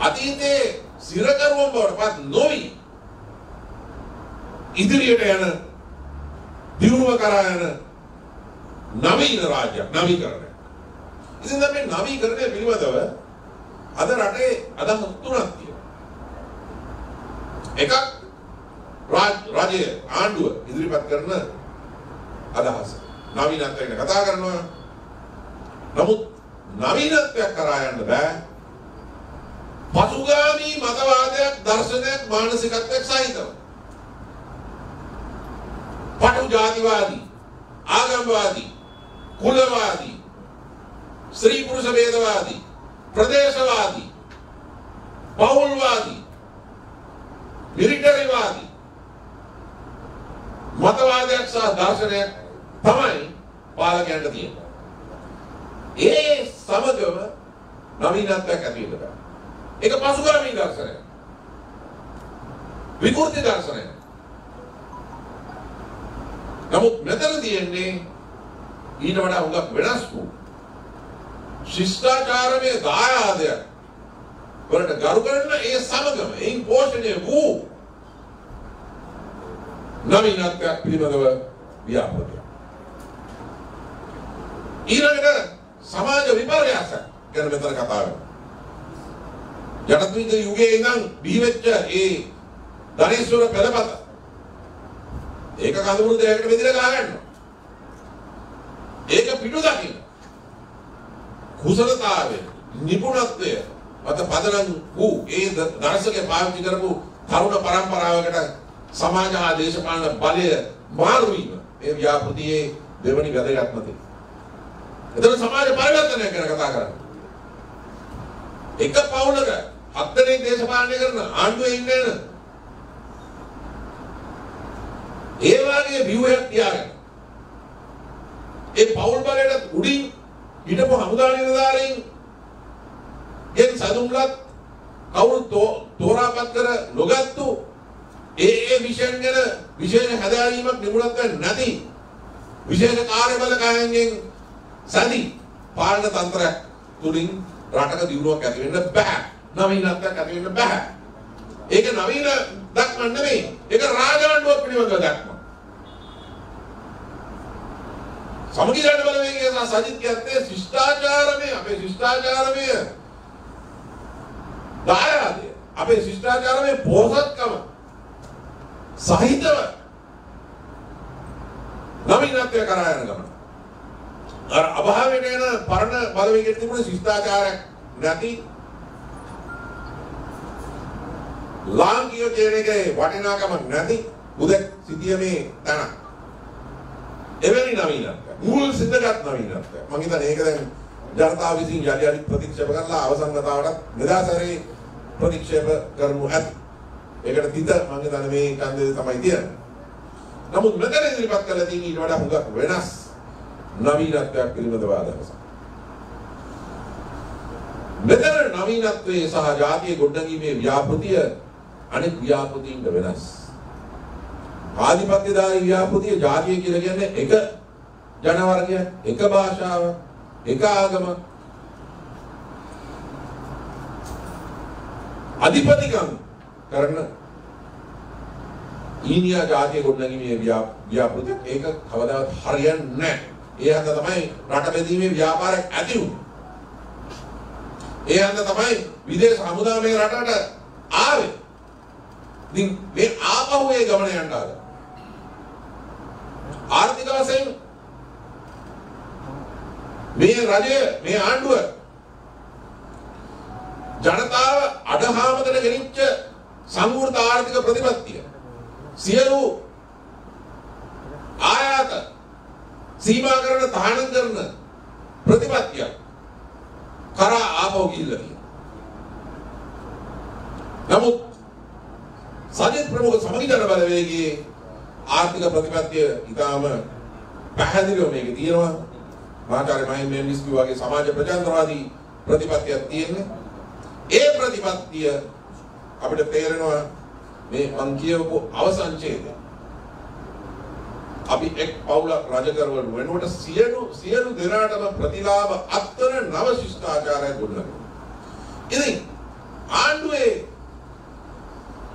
අතීතයේ සිරකරුවන් බවට පත් නොවි ඉදිරියට යන දියුණුව කරා යන නවීන රාජ්‍යයක් නවීකරණය. ඉතින් දැන් මේ නවීකරණය පිළිබඳව අද රටේ අදහස් තුනක් තියෙනවා. එකක් රාජ රජය ආණ්ඩුව ඉදිරිපත් කරන අදහස. නවීනත්වය ගැන කතා කරනවා. නමුත් නවීනත්වයක් කරා යන්න බෑ. පසුගාමී මතවාදයක් දර්ශනයක් මානසිකත්වයක් සහිතව. පටු ජාතිවාදී ආගම්වාදී කුලවාදී ස්ත්‍රී පුරුෂ ભેදවාදී ප්‍රදේශවාදී පෞල්වාදී මිලිටරිවාදී මතවාදයක් සහ දර්ශනයක් තමයි පාලකයන්ට තියෙන්නේ. ඒ සමගම නවීනත්වයක් ඇති වෙන්න බෑ. ඒක පසුගාමී දර්ශනයක්. විකෘති දර්ශනයක්. නමුත් මෙතන තියෙන්නේ ඊට වඩා හුඟක් වෙනස් වූ ශිෂ්ටාචාරමය දායාදයක් වලට ගරු කරන ඒ සමගම එයින් පෝෂණය වූ නවීනත්වයක් පිළිබඳව ව්‍යාපෘතිය. ඊළඟට සමාජ විපර්යාස ගැන මෙතන කතා වෙනවා. යටත්විද යුගයේ ඉඳන් බිහිවෙච්ච ඒ ධනේශ්වර පෙළපත ඒක කඳුමුරු දෙයකට බෙදලා ගහ ගන්නවා. ඒක පිටු දකින්න. කුසලතාවය, නිපුණත්වය මත පදනම් වූ ඒ ද- දර්ශකය පාවිච්චි කරපු තරුණ පරම්පරාවකට සමාජ හා දේශපාලන බලය මාරු වීම මේ ව්‍යාපෘතියේ දෙවනි වැදගත්ම දේ. එතන සමාජ පරිවර්තනය ගැන කතා කරන්නේ. එක පවුලක හත් දෙනෙක් දේශපාලනය කරන ආණ්ඩුවේ ඉන්නේ නේද? ඒ වගේ view-යක් තියාගෙන ඒ පෞල් බලයට උඩින් හිටපු හමුදා නිලධාරීන් ගෙන් සතුම්ලත් කවුරු තෝ- තෝරාපත් කර නොගත්තු ඒ ඒ විෂයන් ගැන විශේෂ හැදෑරීමක් නිපුණත්වයක් නැති විශේෂ කාර්යබලකායන්ගෙන් සැදී පාලන තන්ත්‍රයක් තුලින් රටක දියුණුවක් ඇති වෙන්න බෑ. නවීනත්වයක් ඇති වෙන්න බෑ. ඒක නවීන දක්ම නෙමෙයි. ඒක රාජාණ්ඩුවක් පිළිබඳව දක්ම. සමගි ජන බලවේගය සහ සජිත් කියත්තේ ශිෂ්ටාචාරමය. අපේ ශිෂ්ටාචාරමය. දායාදය. අපේ ශිෂ්ටාචාරමය පෝසත්කම සහිතව නවීනත්වය කරා යන ගමන. අර අභාවයට එන පරණ බලවේගයට තිබුණ ශිෂ්ටාචාරයක් නැති ලාංකික කියන එකේ වටිනාකමක් නැති උදෙක් සිටියමේ තන. එවැනි නවීනත්වයක්. මුල් සිද්ධගත් නවීනත්වයක්. මම හිතන්නේ ඒක දැන් ජනතාව විසින් යලි යලි ප්‍රතික්ෂේප කරලා අවසන් වතාවටත් නිදාසරේ ප්‍රතික්ෂේප කරනු ඇති. ඒකට තිත මම හිතන්නේ මේ කන්දේ තමයි තියෙන්නේ. නමුත් මෙතන ඉදිරිපත් කළ තියෙන ඊට වඩා හුඟක් වෙනස් නවීනත්වයක් පිළිබඳව අදහසක්. මෙතන නවීනත්වයේ සහ ජාතිය ගොඩනැගීමේ ව්‍යාපෘතිය අනෙක් ව්‍යාපෘතීන්ට වෙනස්. ආධිපත්‍යදායී ව්‍යාපෘතිය ජාතිය කියලා කියන්නේ එක ජන වර්ගයක්, එක භාෂාවක්, එක ආගමක්. අධිපතිකම් කරන ඊනියා ජාතිය ගොඩනැගීමේ ව්‍යා- ව්‍යාපෘතියක් ඒක කවදාවත් හරියන්නේ නැහැ. ඒ හන්ද තමයි රට බෙදීමේ ව්‍යාපාරයක් ඇති වුනේ. ඒ හන්ද තමයි විදේශ හමුදා මේ රටට ආවේ. ඉතින් මේ ආපහු ඒ ගමන යන්න ආද. ආර්ථික වශයෙන් මේ රජය මේ ආණ්ඩුව ජනතාව අඩහාමකට ගෙනිච්ච සංවෘත ආර්ථික ප්‍රතිපත්තිය සියලු ආයාත සීමා කරන තහනම් කරන ප්‍රතිපත්තිය කරා ආපහු ගිහිල්ලා තියෙනවා. නමුත් සජිත් ප්‍රමුඛ සමගි ජන බලවේගයේ ආර්ථික ප්‍රතිපත්තිය ඊටාම පැහැදිලිව මේකේ තියෙනවා. මහාචාර්ය මහින්ද මෙන්ඩිස්කි වගේ සමාජ ප්‍රජාතන්ත්‍රවාදී ප්‍රතිපත්තියක් තියෙන්නේ. ඒ ප්‍රතිපත්තිය අපිට තේරෙනවා මේ මං කියවපු අවසන් ඡේදය. අපි එක් පවුලක් රජ කරවන වෙනුවට සියලු සියලු දෙනාටම ප්‍රතිලාභ අත්තර නව ශිෂ්ටාචාරයක් ගොඩනගනවා. ඉතින් ආණ්ඩුවේ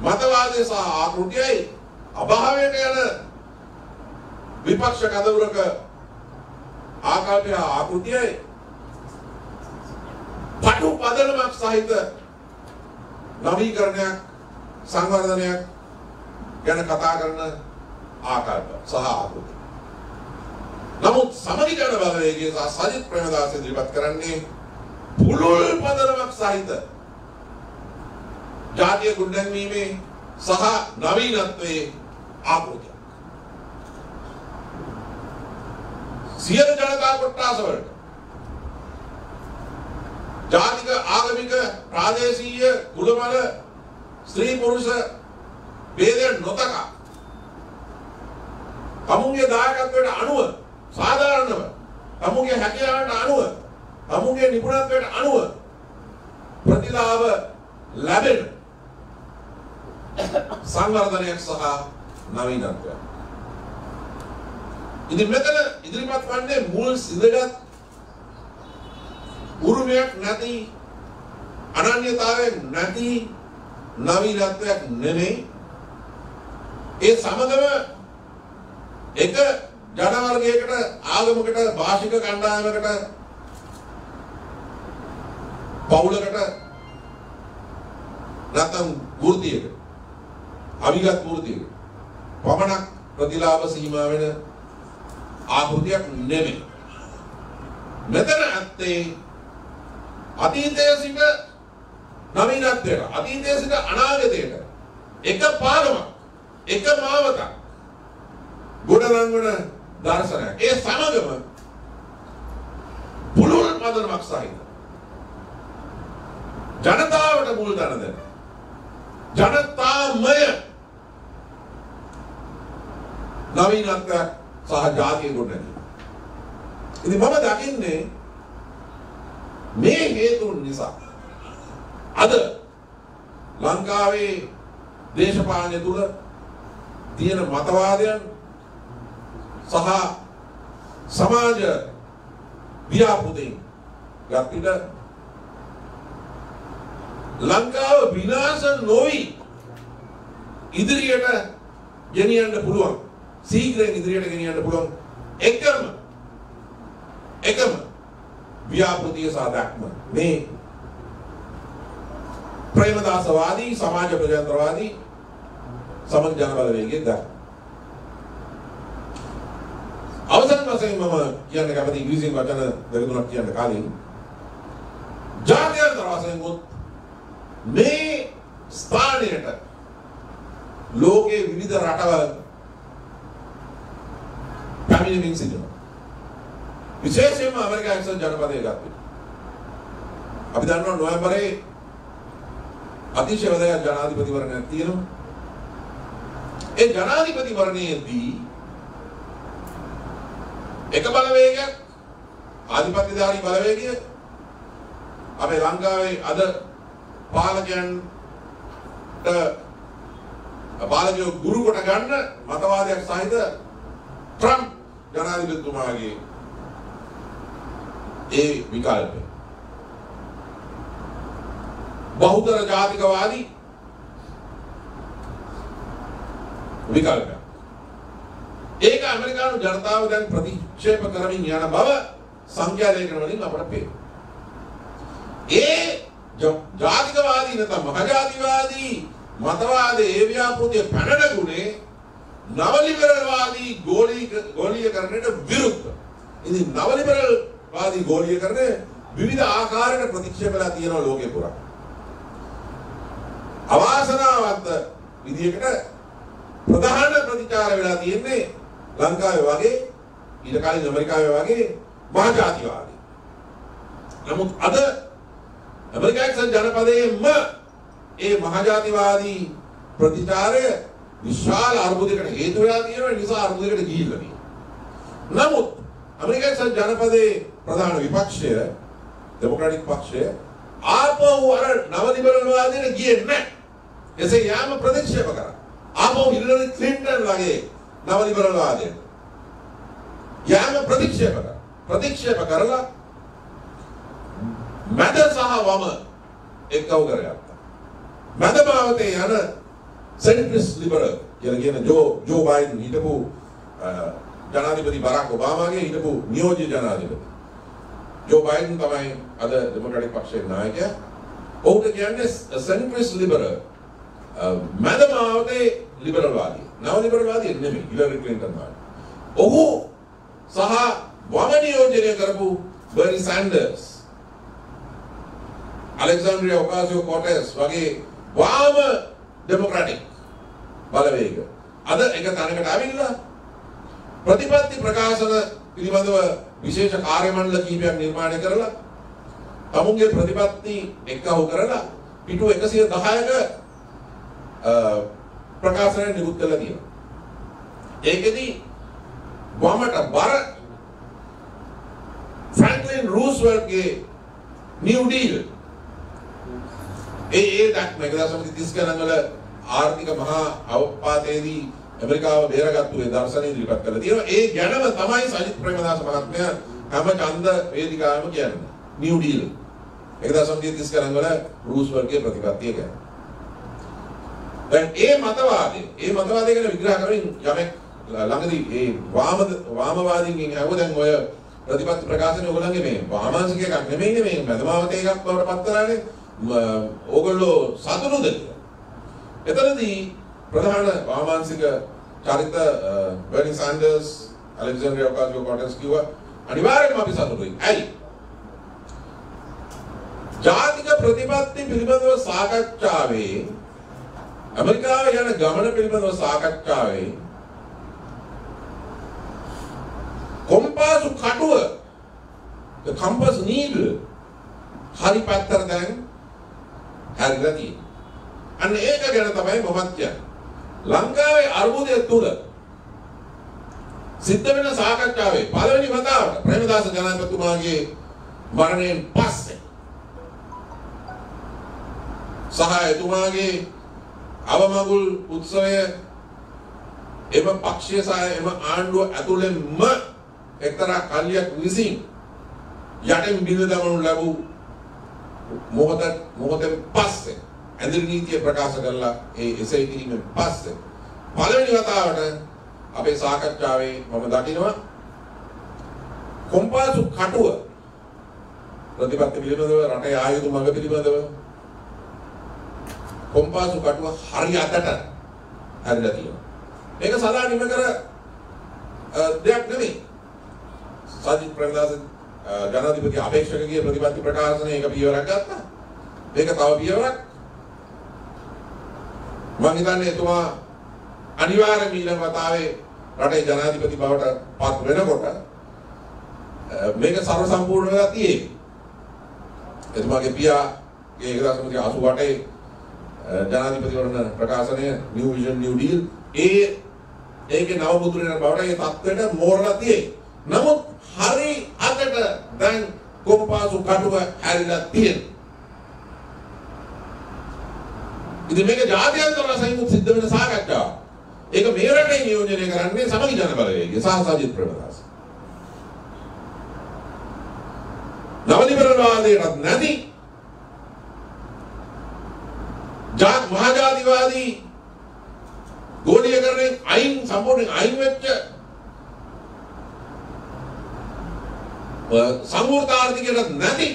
මතවාදය සහ ආකෘතියයි අභාවයට යන විපක්ෂ කදවුරක ආකල්පය ආකෘතියයි පටු පදනමක් සහිත නවීකරණයක් සංවර්ධනයක් ගැන කතා කරන ආකල්ප සහ ආකෘති. නමුත් සමගි ජන බලවේගය සහ සජිත් ප්‍රේමදාස ඉදිරිපත් කරන්නේ පුළුල් පදනමක් සහිත ජාතිය ගොඩනැන්වීමේ සහ නවීනත්වයේ ආකෘතිය. සියලු ජනතා කොට්ටාස වලට ජාතික ආගමික ප්‍රාදේශීය කුලමල ස්ත්‍රී පුරුෂ ભેදයන් නොතකා තමුන්ගේ දායකත්වයට අනුව සාධාරණව තමුන්ගේ හැකියාවට අනුව තමුන්ගේ නිපුණත්වයට අනුව ප්‍රතිලාභ ලැබෙන සංවර්ධනයක් සහ නවීනත්වයක්. ඉතින් මෙතන ඉදිරිපත් වන්නේ මුල් සිඳගත් උරුමයක් නැති අනන්‍යතාවයක් නැති නවීනත්වයක් නෙමෙයි. ඒ සමගම එක ජන වර්ගයකට ආගමකට භාෂික කණ්ඩායමකට පවුලකට නැත්නම් වෘත්තියකට අවිගත් වෘත්තියකට පමණක් ප්‍රතිලාභ සීමා වෙන ආකෘතියක් නෙමෙයි. මෙතන ඇත්තේ අතීතයේ සිට නවීනත්වයට අතීතයේ සිට අනාගතයට එක පාරමක් එක මාවතක් ගොඩනංවන දර්ශනයක්. ඒ සමගම පුළුල් පදනමක් සහිත ජනතාවට මුල් තැන දෙන ජනතාමය නවීනත්වයක් සහ ජාතිය ගොඩනැගීම. ඉතින් මම දකින්නේ මේ හේතුන් නිසා අද ලංකාවේ දේශපාලනය තුල තියෙන මතවාදයන් සහ සමාජ ව්‍යාපෘතීන් ගත්තිට ලංකාව විනාශ නොවි ඉදිරියට ගෙනියන්න පුළුවන්. සීඝ්‍රයෙන් ඉදිරියට ගෙනියන්න පුළුවන්. එකම එකම ව්‍යාපෘතිය සහ දැක්ම මේ ප්‍රේමදාසවාදී සමාජ ප්‍රජාතන්ත්‍රවාදී සමග ජන බලවේගයේ දැක්ම අවසන් වශයෙන් මම කියන්න කැමති ඉංග්‍රීසියෙන් වචන දෙක තුනක් කියන්න කලින් ජාත්‍යන්තර වශයෙන් උත් මේ ස්ථානයට ලෝකයේ විවිධ රටවල් පැමිණෙමින් සිටිනවා. විශේෂයෙන්ම ඇමරිකා එක්සත් ජනපදයේ ගත්තේ. අපි දන්නවා නොවැම්බරේ අතිශය වැදගත් ජනාධිපතිවරණයක් තියෙනවා. ඒ ජනාධිපතිවරණයේදී එක බලවේගයක් ආධිපත්‍යධාරී බලවේගය අපේ ලංකාවේ අද පාලකයන්ට පාලකයෝ ගුරු කොට ගන්න මතවාදයක් සහිත ට්‍රම්ප් ජනාධිපතිතුමාගේ ඒ විකල්පය බහුතර ජාතිකවාදී විකල්පයක්. ඒක ඇමරිකානු ජනතාව දැන් ප්‍රතික්ෂේප කරමින් යන බව සංඛ්‍යා ලේඛන වලින් අපට පේනවා. ඒ ජ- ජාතිකවාදී නැත්නම් මහජාතිවාදී මතවාදයේ ඒ ව්‍යාපෘතිය පැන නැගුණේ නව ලිබරල්වාදී ගෝලී ගෝලීකරණයට විරුද්ධ. ඉතින් නව ලිබරල්වාදී ගෝලීකරණය විවිධ ආකාරයකට ප්‍රතික්ෂේප වෙලා තියෙනවා ලෝකේ පුරා. අවාසනාවන්ත විදියකට ප්‍රධාන ප්‍රතිචාර වෙලා තියෙන්නේ ලංකාවේ වගේ ඊට කලින් ඇමරිකාවේ වගේ මහජාතිවාදී. නමුත් අද ඇමරිකා එක්සත් ජනපදයේම ඒ මහජාතිවාදී ප්‍රතිචාරය විශාල අර්බුදයකට හේතු වෙලා තියෙනවා ඒ නිසා අර්බුදයකට ගිහිල්ලා තියෙනවා. නමුත් ඇමරිකා එක්සත් ජනපදයේ ප්‍රධාන විපක්ෂය ඩෙමොක්‍රැටික් පක්ෂය ආපහු අර නව ලිබරල්වාදයට ගියේ නැහැ. එසේ යාම ප්‍රතික්ෂේප කරා. ආපහු හිලරි ක්ලින්ටන් වගේ නව ලිබරල්වාදයට යාම ප්‍රතික්ෂේප කරා. ප්‍රතික්ෂේප කරලා මැද සහ වම එක්කව කරගත්තා. මැද භාවතේ යන සෙන්ට්‍රිස් ලිබරල් කියලා කියන ජෝ ජෝ බයිඩන් හිටපු අ, ජනාධිපති බරක් ඔබාමාගේ හිටපු නියෝජ්‍ය ජනාධිපති. ජෝ බයිඩන් තමයි අද ඩෙමොක්‍රැටික් පක්ෂයේ නායකයා. ඔහුට කියන්නේ සෙන්ට්‍රිස් ලිබරල්. මැද භාවතේ ලිබරල්වාදී. නව ලිබරල්වාදී නෙමෙයි හිලරි ක්ලින්ටන් වගේ. ඔහු සහ වම නියෝජනය කරපු බර්නි සෑන්ඩර්ස් අලෙක්සාන්ඩ්‍රියා ඔකාසියෝ කොටස් වගේ වාම ඩෙමොක්‍රැටික් බලවේග. අද එක තැනකට ඇවිල්ලා ප්‍රතිපත්ති ප්‍රකාශන පිළිබඳව විශේෂ කාර්ය මණ්ඩල කීපයක් නිර්මාණය කරලා තමුන්ගේ ප්‍රතිපත්ති එක්කහු කරලා පිටු 110ක අ, ප්‍රකාශනය නිකුත් කළා තියෙනවා. ඒකෙදි වමට බර ෆ්‍රැන්ක්ලින් රූස්වෙල්ට්ගේ නිව් ඩීල් ඒ ඒ දක්ම 1930 ගණන් වල ආර්ථික මහා අවපාතයේදී ඇමරිකාව බේරගත්තු ඒ දර්ශනය ඉදිරිපත් කළා තියෙනවා. ඒ ගැනම තමයි සජිත් ප්‍රේමදාස මහත්මයා හැම ඡන්ද වේදිකාවෙම කියන්නේ. New deal. 1930 ගණන් වල රූස්වෙල්ට්ගේ ප්‍රතිපත්තිය ගැන. දැන් ඒ මතවාදය, ඒ මතවාදය ගැන විග්‍රහ කරමින් යමෙක් ළඟදී ඒ වාම වාමවාදීන්ගෙන් අහුව දැන් ඔය ප්‍රතිපත්ති ප්‍රකාශනය ඔයගොල්ලන්ගේ මේ වාමාංශික එකක් නෙමෙයිනේ මේ මැදමාවතේ එකක් බවට පත් කරන්නේ ඕගොල්ලෝ සතුටුද කියලා. එතනදී ප්‍රධාන වාමාංශික චරිත බර්නි සෑන්ඩර්ස් ඇලෙක්සැන්ඩර් ඔකාසියෝ කොටස් කිව්වා අනිවාර්යයෙන්ම අපි සතුටුයි. ඇයි? ජාතික ප්‍රතිපත්ති පිළිබඳව සාකච්ඡාවේ ඇමරිකාව යන ගමන පිළිබඳව සාකච්ඡාවේ කොම්පාසු කටුව the compass needle හරි පැත්තට දැන් හැරිලා තියෙනවා. අන්න ඒක ගැන තමයි මමත් කියන්නේ. ලංකාවේ අර්බුදය තුල සිද්ධ වෙන සාකච්ඡාවේ පළවෙනි වතාවට ප්‍රේමදාස ජනාධිපතිතුමාගේ මරණයෙන් පස්සේ සහ එතුමාගේ අවමගුල් උත්සවය එම පක්ෂය සහ එම ආණ්ඩුව ඇතුළෙන්ම එක්තරා කල්ලියක් විසින් යටින් බිඳ දමනු ලැබූ මොහොත මොහොතෙන් පස්සේ ඇඳිරි නීතිය ප්‍රකාශ කරලා ඒ එසේ කිරීමෙන් පස්සේ පළවෙනි වතාවට අපේ සාකච්ඡාවේ මම දකිනවා කොම්පාසු කටුව ප්‍රතිපත්ති පිළිබඳව රටේ ආයුධ මඟ පිළිබඳව කොම්පාසු කටුව හරි අතට හැරිලා තියෙනවා. මේක සදා නිම කර අ, දෙයක් නෙමෙයි. සජිත් ප්‍රේමදාස අ, ජනාධිපති අපේක්ෂකගේ ප්‍රතිපත්ති ප්‍රකාශනය එක පියවරක් ගත්තා. මේක තව පියවරක්. මම හිතන්නේ එතුමා අනිවාර්යයෙන්ම ඊළඟ වතාවේ රටේ ජනාධිපති බවට පත් වෙනකොට අ, මේක සර්ව සම්පූර්ණ වෙලා තියෙන්නේ. එතුමාගේ පියාගේ 1988 ජනාධිපතිවරණ ප්‍රකාශනය New Vision New Deal ඒ ඒකේ නව මුද්‍රණය බවට ඒ තත්ත්වයට මෝරලා තියෙයි. නමුත් හරි අතට දැන් කොම්පාසු කටුව හැරිලා තියෙනවා. ඉතින් මේක ජාත්‍යන්තර වශයෙන් සිද්ධ වෙන සාකච්ඡාවක්. ඒක මේ රටේ නියෝජනය කරන්නේ සමගි ජන බලවේගය සහ සජිත් ප්‍රේමදාස. නව ලිබරල් වාදයටත් නැති ජාත් මහජාතිවාදී ගෝලීකරණයෙන් අයින් සම්පූර්ණයෙන් අයින් වෙච්ච සංවෘත ආර්ථිකයට නැති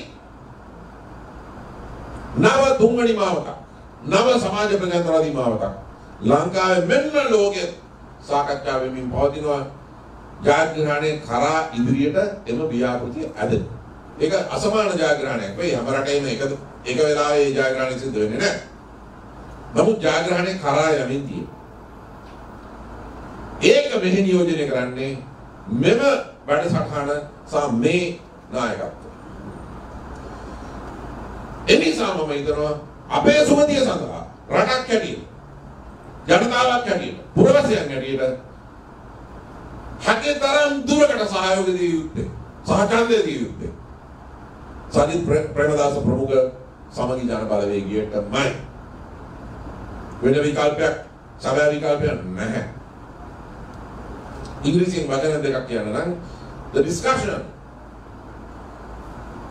නව තුන්වැනි මාවතක් නව සමාජ ප්‍රජාතන්ත්‍රවාදී මාවතක් ලංකාවේ මෙන්න ලෝකයේ සාකච්ඡා වෙමින් පවතිනවා ජාතිග්‍රහණය කරා ඉදිරියට එම ව්‍යාපෘතිය ඇදෙන. ඒක අසමාන ජාතිග්‍රහණයක් වෙයි හැම රටේම එක එක වෙලාවෙ ජාතිග්‍රහණය සිද්ධ වෙන්නේ නැහැ. නමුත් ජාතිග්‍රහණය කරා යමින් තියෙනවා. ඒක මෙහි නියෝජනය කරන්නේ මෙම වැඩසටහන සහ මේ නායකත්වය. එනිසා මම හිතනවා අපේ සුමතිය සඳහා රටක් හැටියට ජනතාවක් හැටියට පුරවැසියන් හැටියට හැකේ තරම් දුරකට සහයෝග දිය යුත්තේ සහකන්දය දිය යුත්තේ සජිත් ප්‍රේමදාස ප්‍රමුඛ සමගි ජන බලවේගයටමයි වෙන විකල්පයක් සැබෑ විකල්පයක් නැහැ ඉංග්‍රීසියෙන් වචන දෙකක් කියන්න නම් the discussion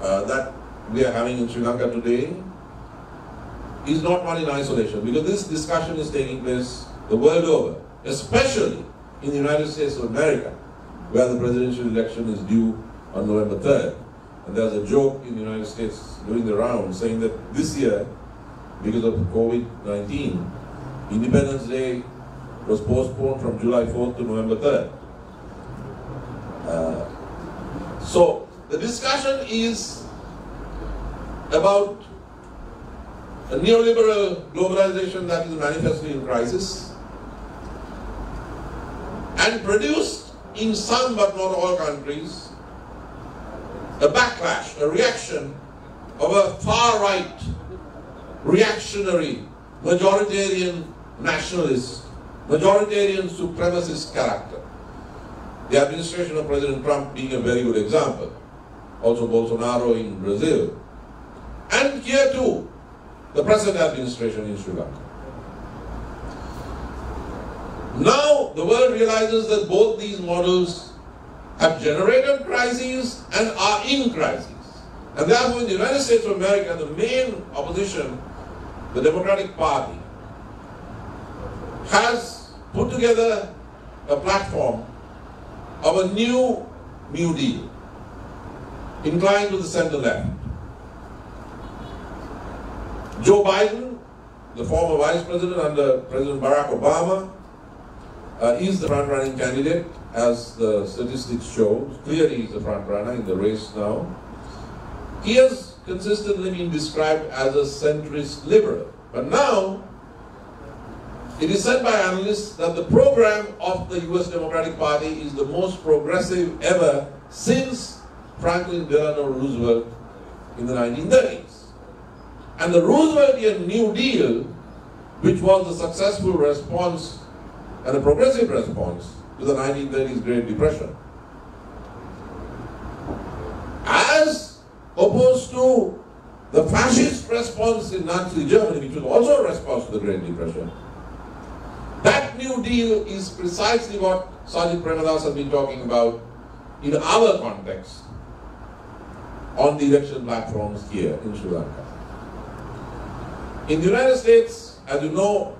uh, that we are having in Sri Lanka today is not one in isolation because this discussion is taking place the world over, especially in the United States of America, where the presidential election is due on November 3rd. And there's a joke in the United States doing the round saying that this year, because of COVID-19, Independence Day was postponed from July 4th to November 3rd. Uh, so the discussion is about a neoliberal globalization that is manifestly in crisis and produced in some but not all countries a backlash, a reaction of a far right, reactionary, majoritarian nationalist, majoritarian supremacist character. The administration of President Trump being a very good example. Also Bolsonaro in Brazil. And here too, the present administration in Sri Lanka. Now the world realizes that both these models have generated crises and are in crises. And therefore in the United States of America, the main opposition, the Democratic Party, has put together a platform of a new New Deal, inclined to the center left. Joe Biden, the former vice president under President Barack Obama, uh, is the front-running candidate, as the statistics show. Clearly, he's the front-runner in the race now. He has consistently been described as a centrist liberal, but now it is said by analysts that the program of the U.S. Democratic Party is the most progressive ever since Franklin Delano Roosevelt in the 1930s. And the Rooseveltian New Deal, which was a successful response and a progressive response to the 1930s Great Depression, as opposed to the fascist response in Nazi Germany, which was also a response to the Great Depression. That New Deal is precisely what Sajid Premadas has been talking about in our context on the election platforms here in Sri Lanka. In the United States, as you know,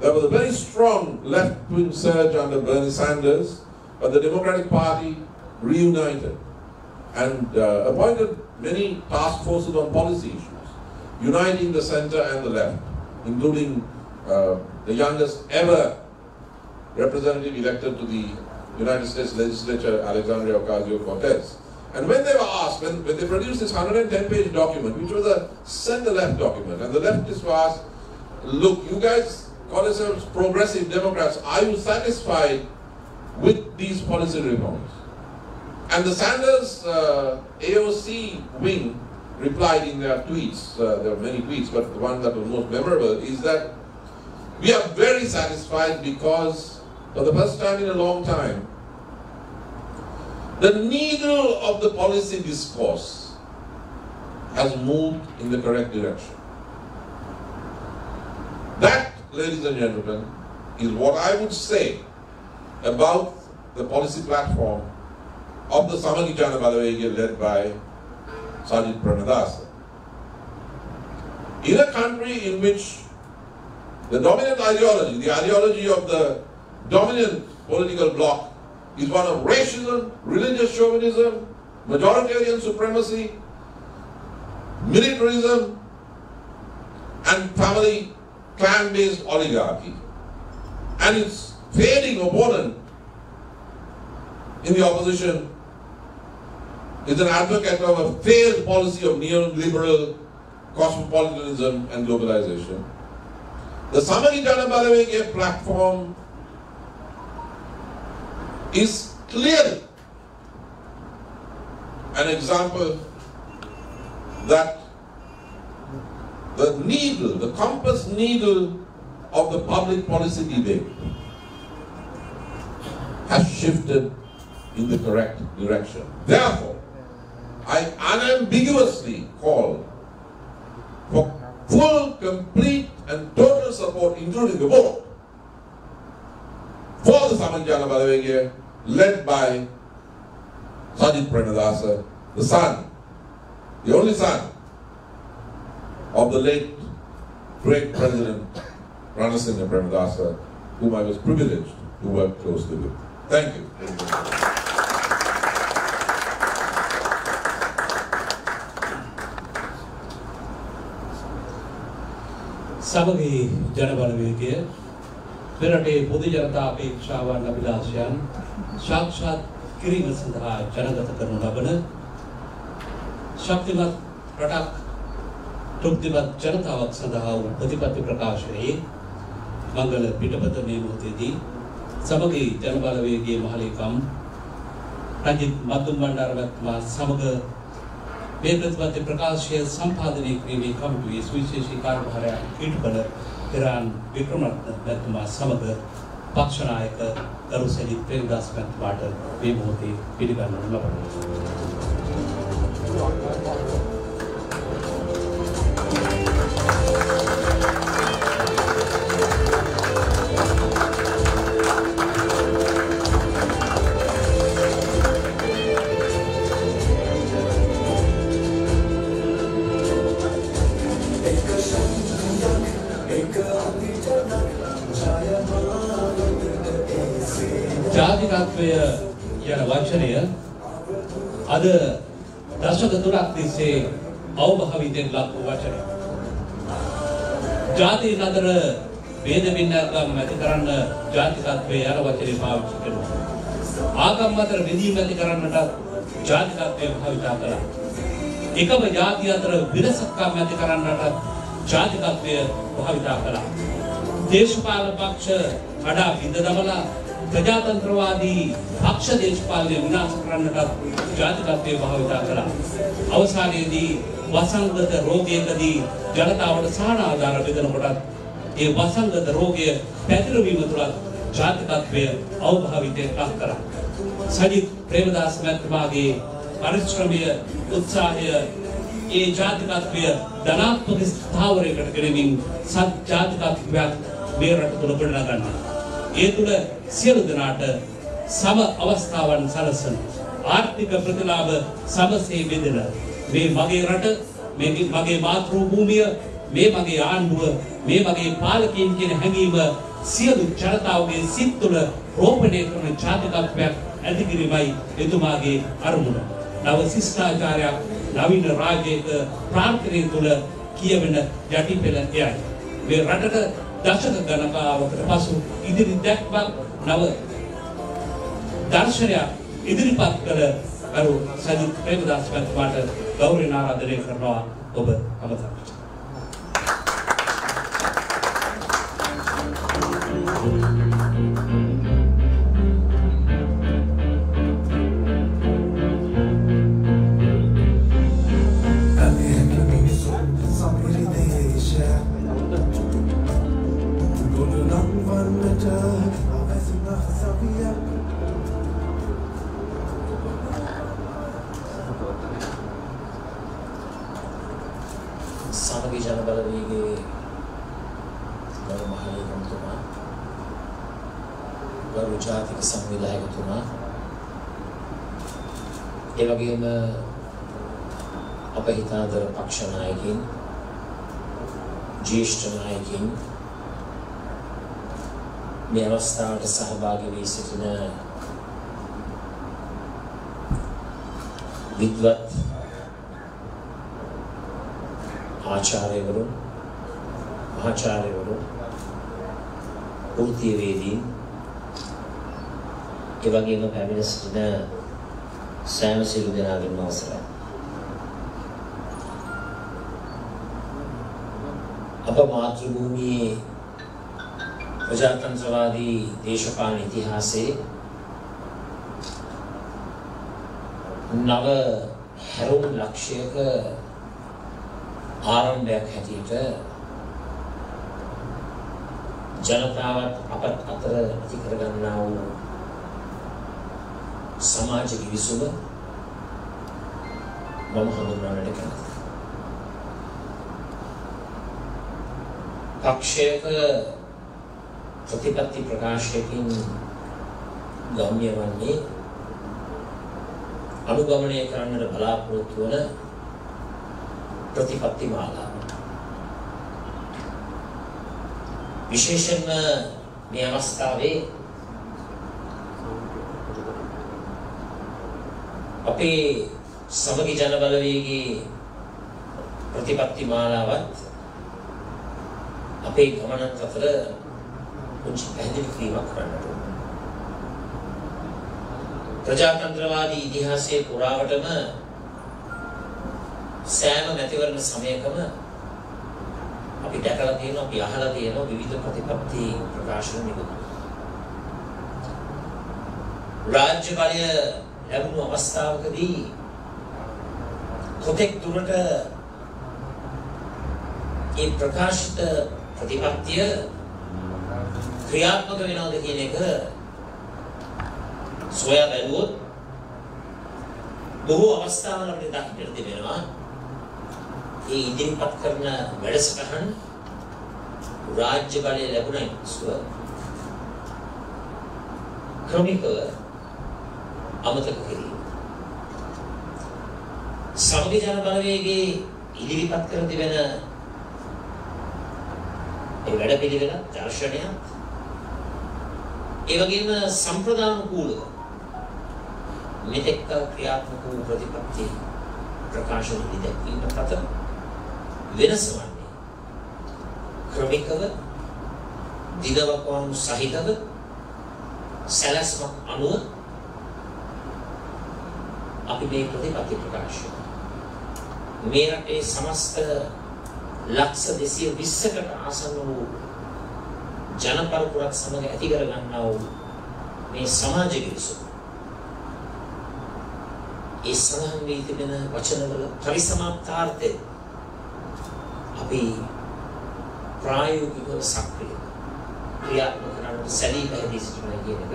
there was a very strong left-wing surge under Bernie Sanders, but the Democratic Party reunited and uh, appointed many task forces on policy issues, uniting the center and the left, including uh, the youngest ever representative elected to the United States legislature, Alexandria Ocasio-Cortez. And when they were asked, when, when they produced this 110-page document, which was a center-left document, and the leftists were asked, look, you guys call yourselves progressive Democrats, are you satisfied with these policy reforms? And the Sanders uh, AOC wing replied in their tweets, uh, there were many tweets, but the one that was most memorable is that we are very satisfied because for the first time in a long time, the needle of the policy discourse has moved in the correct direction. That, ladies and gentlemen, is what I would say about the policy platform of the Samagi Jana Balavegya led by Sajid Pranadasa. In a country in which The dominant ideology, the ideology of the dominant political bloc is one of racism, religious chauvinism, majoritarian supremacy, militarism, and family clan-based oligarchy. And its fading opponent in the opposition is an advocate of a failed policy of neoliberal cosmopolitanism and globalization. The Samagi Janabalavege platform is clearly an example that the needle, the compass needle of the public policy debate has shifted in the correct direction. Therefore, I unambiguously call for full, complete, and total support, including the vote, for the Samanjana Balavege, led by Sajid Premadasa, the son, the only son of the late great President Ranasinghe Premadasa, whom I was privileged to work closely with. Thank you. Samagi Jana Balawegaya. පෙරටේ පොදු ජනතා අපේක්ෂාවන් අභිලාෂයන් සාක්ෂාත් කිරීම සඳහා ජනගත කරනු ලබන ශක්තිමත් රටක් තෘප්තිමත් ජනතාවක් සඳහා වූ ප්‍රතිපත්ති ප්‍රකාශනයේ මංගල පිටපත මේ මොහොතේදී සමගී ජනබලවේගයේ මහලේකම් රජිත් මතුම් බණ්ඩාර මහත්මයා සමග මේ ප්‍රතිපත්ති ප්‍රකාශය සම්පාදනය කිරීමේ කමිටුවේ සුවිශේෂී කාර්යභාරයක් ඉටු කළ ඉරාන් වික්‍රමරත්න මැතිතුමා සමග පක්ෂ නායක ගරු සජිත් ප්‍රේමදාස මැතිතුමාට මේ මොහොතේ පිළිගන්නු ලබනවා. ඇති කරන්න ජාතිකත්වය යන වචනේ පාවිච්චි කරනවා. ආගම් අතර බෙදීම ඇති කරන්නට ජාතිකත්වය භාවිතා කළා. එකම ජාතිය අතර විරසකම් ඇති කරන්නට ජාතිකත්වය භාවිතා කළා. දේශපාලන පක්ෂ කඩා බිඳ දමලා ප්‍රජාතන්ත්‍රවාදී පක්ෂ දේශපාලනය විනාශ කරන්නට ජාතිකත්වය භාවිතා කළා. අවසානයේදී වසංගත රෝගයකදී ජනතාවට සාන ආධාර බෙදනකොටත් ඒ වසංගත රෝගය පැතිරවීම තුළත් ජාතිකත්වය අවභාවිතයට ලක් කරා. සජිත් ප්‍රේමදාස මැතිතුමාගේ පරිශ්‍රමය උත්සාහය ඒ ජාතිකත්වය ධනාත්මක ස්ථාවරයකට ගෙනමින් සත් ජාතිකත්වයක් මේ රට තුළ ගොඩනගා ගන්නවා. ඒ තුළ සියලු දෙනාට සම අවස්ථාවන් සලසන ආර්ථික ප්‍රතිලාභ සමසේ බෙදෙන මේ මගේ රට මේ මගේ මාතෘ භූමිය මේ මගේ ආණ්ඩුව මේ මගේ පාලකයන් කියන හැඟීම සියලු ජනතාවගේ සිත් තුළ රෝපණය කරන ජාතිකත්වයක් ඇති කිරීමයි එතුමාගේ අරමුණ. නව ශිෂ්ටාචාරයක් නවීන රාජ්‍යයක ප්‍රාර්ථනය තුළ කියවෙන යටිපෙළ එයයි. මේ රටට දශක ගණනාවකට පසු ඉදිරි දැක්මක් නව දර්ශනයක් ඉදිරිපත් කළ කරු සජිත් ප්‍රේමදාස මහත්මයාට ගෞරවයෙන් ආරාධනය කරනවා ඔබ අමතක. සමගි ජන බලවේගයේ ගරු මහලේකම්තුමා ගරු ජාතික සංවිධායකතුමා. ඒ වගේම අප හිතාදර පක්ෂ නායකින් ජ්‍යෙෂ්ඨ නායකින් මේ අවස්ථාවට සහභාගී වී සිටින විද්වත් ආචාර්යවරුන් මහාචාර්යවරුන් වෘත්තීයවේදීන් ඒ වගේම පැමිණ සිටින සෑම සියලු දෙනාගේම අවසරයි. අප මාතෘභූමියේ ප්‍රජාතන්ත්‍රවාදී දේශපාලන ඉතිහාසයේ නව හැරුම් ලක්ෂයක ආරම්භයක් හැටියට ජනතාවත් අපත් අතර ඇති කරගන්නා වූ සමාජ ගිවිසුම මම හඳුන්වන්නට කැමතියි. පක්ෂයක ප්‍රතිපත්ති ප්‍රකාශයකින් ගම්‍ය වන්නේ අනුගමනය කරන්නට බලාපොරොත්තු වන ප්‍රතිපත්ති මාලාව. විශේෂයෙන්ම මේ අවස්ථාවේ අපේ සමගි ජන බලවේගයේ ප්‍රතිපත්ති මාලාවත් අපේ ගමනත් අතර පුංචි පැහැදිලි කිරීමක් කරන්නට ඕන. ප්‍රජාතන්ත්‍රවාදී ඉතිහාසයේ පුරාවටම සෑම මැතිවරණ සමයකම අපි දැකලා තියෙනවා අපි අහලා තියෙනවා විවිධ ප්‍රතිපත්ති ප්‍රකාශන නිකුත්. රාජ්‍ය බලය ලැබුණු අවස්ථාවකදී කොතෙක් දුරට ඒ ප්‍රකාශිත ප්‍රතිපත්තිය ක්‍රියාත්මක වෙනවද කියන එක සොයා බැලුවොත් බොහෝ අවස්ථාවල අපිට දකින්නට තිබෙනවා ඒ ඉදිරිපත් කරන වැඩසටහන් රාජ්‍ය බලය ලැබුණයි. සුව ක්‍රමිකව අමතක කිරීම සමගි ජන බලවේගයේ ඉදිරිපත් කර තිබෙන ඒ වැඩ පිළිවෙල දර්ශනය ඒ වගේම සම්ප්‍රදාන කූලව මෙතෙක් කල ක්‍රියාත්මක වූ ප්‍රතිපත්ති ප්‍රකාශන ඉදිරිපත් අතර වෙනස වන්නේ ක්‍රමිකව දිනවකවානු සහිතව සැලැස්මක් අනුව අපි මේ ප්‍රතිපත්ති ප්‍රකාශය මේ රටේ සමස්ත ලක්ෂ 220කට ආසන්න වූ ජනපරපුරක් සමග ඇති කර ගන්නා වූ මේ සමාජ කිවිසුම ඒ සඳහන් වී තිබෙන වචනවල පරිසමාප්තාර්ථය අපි ප්‍රායෝගිකව සක්‍රිය ක්‍රියාත්මක කරන්න සැලී පැහැදී සිටිනවා කියන එක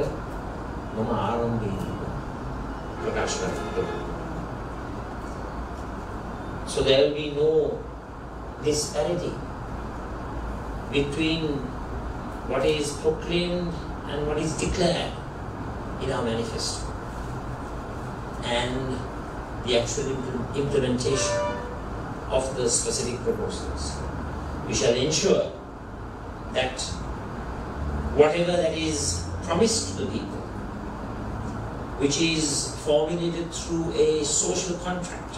මම ආරම්භයේදී people. So there will be no disparity between what is proclaimed and what is declared in our manifesto and the actual implementation of the specific proposals. We shall ensure that whatever that is promised to the people which is formulated through a social contract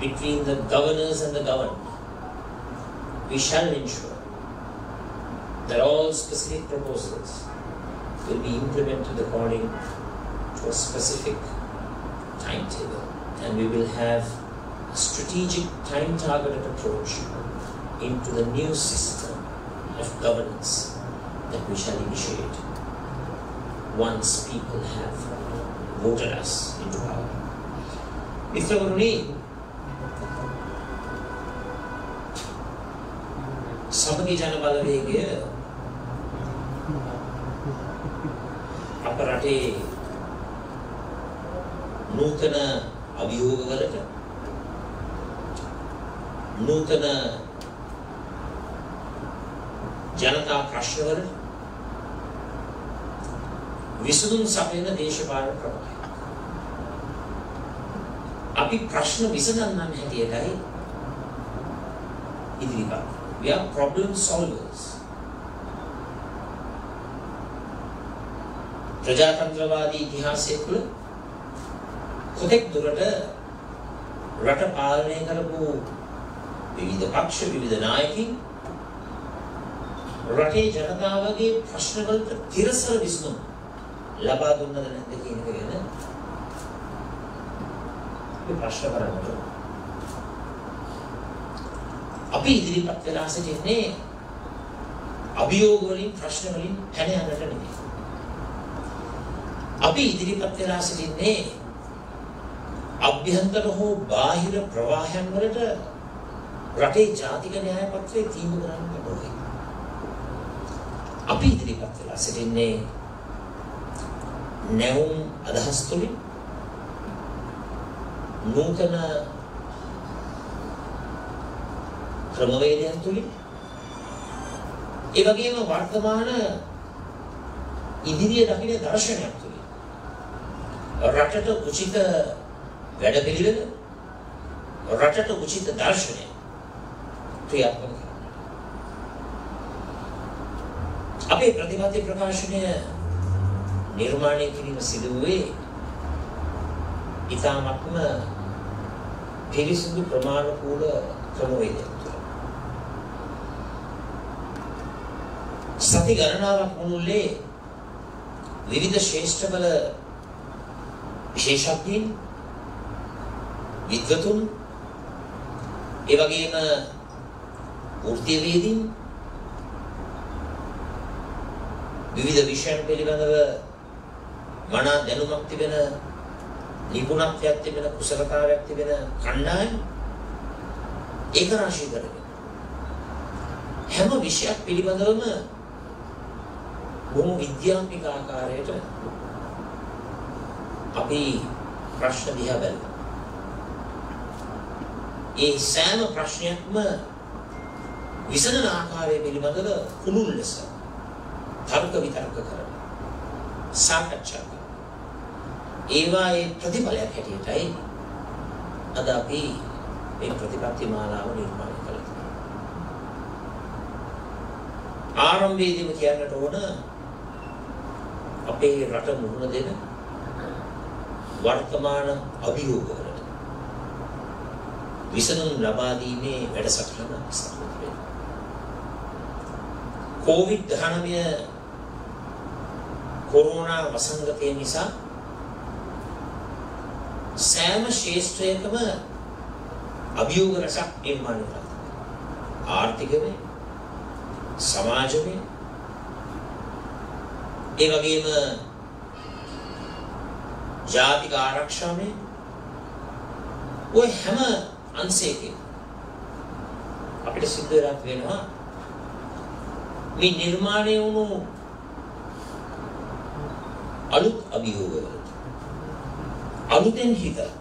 between the governors and the governed, we shall ensure that all specific proposals will be implemented according to a specific timetable and we will have a strategic time targeted approach into the new system of governance that we shall initiate once people have voted us into power. මිත්‍රවරුනි සමගි ජන බලවේගය අප රටේ නූතන අභියෝගවලට නූතන ජනතා ප්‍රශ්නවලට විසඳුම් සපයන දේශපාලන ක්‍රමයි. අපි ප්‍රශ්න විසඳන්නන් හැටියටයි ඉදිරිපත්. We are problem solvers. ප්‍රජාතන්ත්‍රවාදී ඉතිහාසය තුළ කොතෙක් දුරට රට පාලනය කරපු විවිධ පක්ෂ විවිධ නායකින් රටේ ජනතාවගේ ප්‍රශ්නවලට තිරසර විසඳුම් ලබා දුන්නද නැද්ද කියන එක ගැන අපි ප්‍රශ්න කරන්නට ඕන. අපි ඉදිරිපත් වෙලා සිටින්නේ අභියෝග වලින් ප්‍රශ්න වලින් පැන යන්නට නෙමෙයි. අපි ඉදිරිපත් වෙලා සිටින්නේ අභ්‍යන්තර හෝ බාහිර ප්‍රවාහයන් වලට රටේ ජාතික න්‍යාය පත්‍රය තීන්දුව කරන්න ඕනේ. අපි ඉදිරිපත් වෙලා සිටින්නේ නැවුම් අදහස් තුළින් නූතන ක්‍රමවේදයන් තුළින් ඒ වගේම වර්තමාන ඉදිරිය දකින දර්ශනයක් තුළින් රටට උචිත වැඩපිළිවෙල රටට උචිත දර්ශනය ක්‍රියාත්මක කරන්න. අපේ ප්‍රතිපත්ති ප්‍රකාශනය නිර්මාණය කිරීම සිදු වූයේ ඉතාමත්ම පිරිසිදු ප්‍රමාණිකූල ක්‍රමවේදයක් තුළ. සති ගණනාවක් මුළුල්ලේ විවිධ ශ්‍රේෂ්ඨ බල විශේෂඥයින් විද්වතුන් ඒ වගේම වෘත්තීයවේදීන් විවිධ විෂයන් පිළිබඳව මනා දැනුමක් තිබෙන නිපුණත්වයක් තිබෙන කුසලතාවයක් තිබෙන කණ්ඩායම් ඒක රාශී කරගෙන. හැම විෂයක් පිළිබඳවම බොහොම විද්‍යාත්මක ආකාරයට අපි ප්‍රශ්න දිහා බැලුවා. ඒ සෑම ප්‍රශ්නයක්ම විසඳන ආකාරය පිළිබඳව කුළුල් ලෙස තර්ක විතර්ක කරන සාකච්ඡා කරන ඒවායේ ප්‍රතිඵලයක් හැටියටයි අද අපි මේ ප්‍රතිපත්ති මාලාව නිර්මාණය කළේ. ආරම්භයේදීම කියන්නට ඕන අපේ රට මුහුණ දෙන වර්තමාන අභියෝගවලට විසඳුම් ලබා දීමේ වැඩසටහන ඉස්මතු වෙනවා. COVID-19 කොරෝනා වසංගතය නිසා සෑම ශේෂ්ත්‍රයකම අභියෝග රසක් නිර්මාණය කරනවා. ආර්ථිකමය, සමාජමය, ඒ වගේම ජාතික ආරක්ෂාමය ඔය හැම අංශයකින් අපිට සිද්ධ වෙලා වෙනවා මේ නිර්මාණය වුණු අලුත් අභියෝගවලට අලුතෙන් හිතලා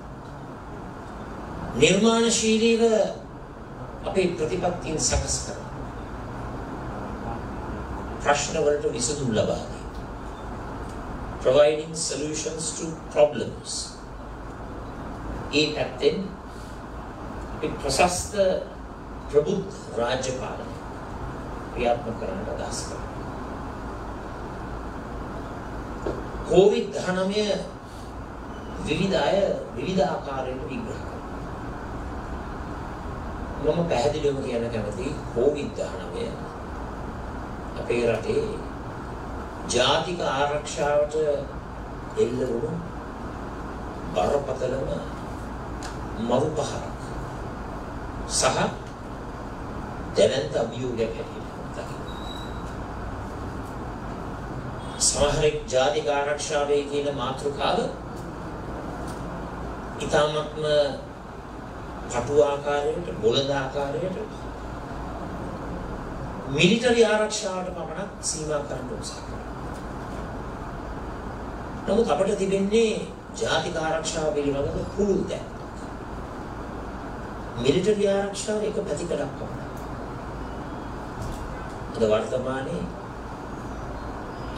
නිර්මාණශීලීව අපේ ප්‍රතිපත්තියෙන් සකස් කරන ප්‍රශ්න වලට විසඳුම් ලබා දී providing solutions to problems. ඒ පැත්තෙන් අපි ප්‍රශස්ත ප්‍රබුද්ධ රාජ්‍ය පාලනය ක්‍රියාත්මක කරන්නට අදහස් කරනවා. COVID-19 විවිධ අය විවිධ ආකාරයට විග්‍රහ කරනවා. මම පැහැදිලිවම කියන්න කැමතියි COVID-19 අපේ රටේ ජාතික ආරක්ෂාවට එල්ල වුණු බරපතලම මරුපහරක් සහ දැවැන්ත අභියෝගයක් හැටියට දකිනවා. සමහරෙක් ජාතික ආරක්ෂාවේ කියන මාතෘකාව ඉතාමත්ම කටු ආකාරයට බොළඳ ආකාරයට මිලිටරි ආරක්ෂාවට පමණක් සීමා කරන්න උත්සාහ කරනවා. නමුත් අපට තිබෙන්නේ ජාතික ආරක්ෂාව පිළිබඳව පුළුල් දැක්. මිලිටරි ආරක්ෂාව එක පැතිකඩක් පමණයි. අද වර්තමානයේ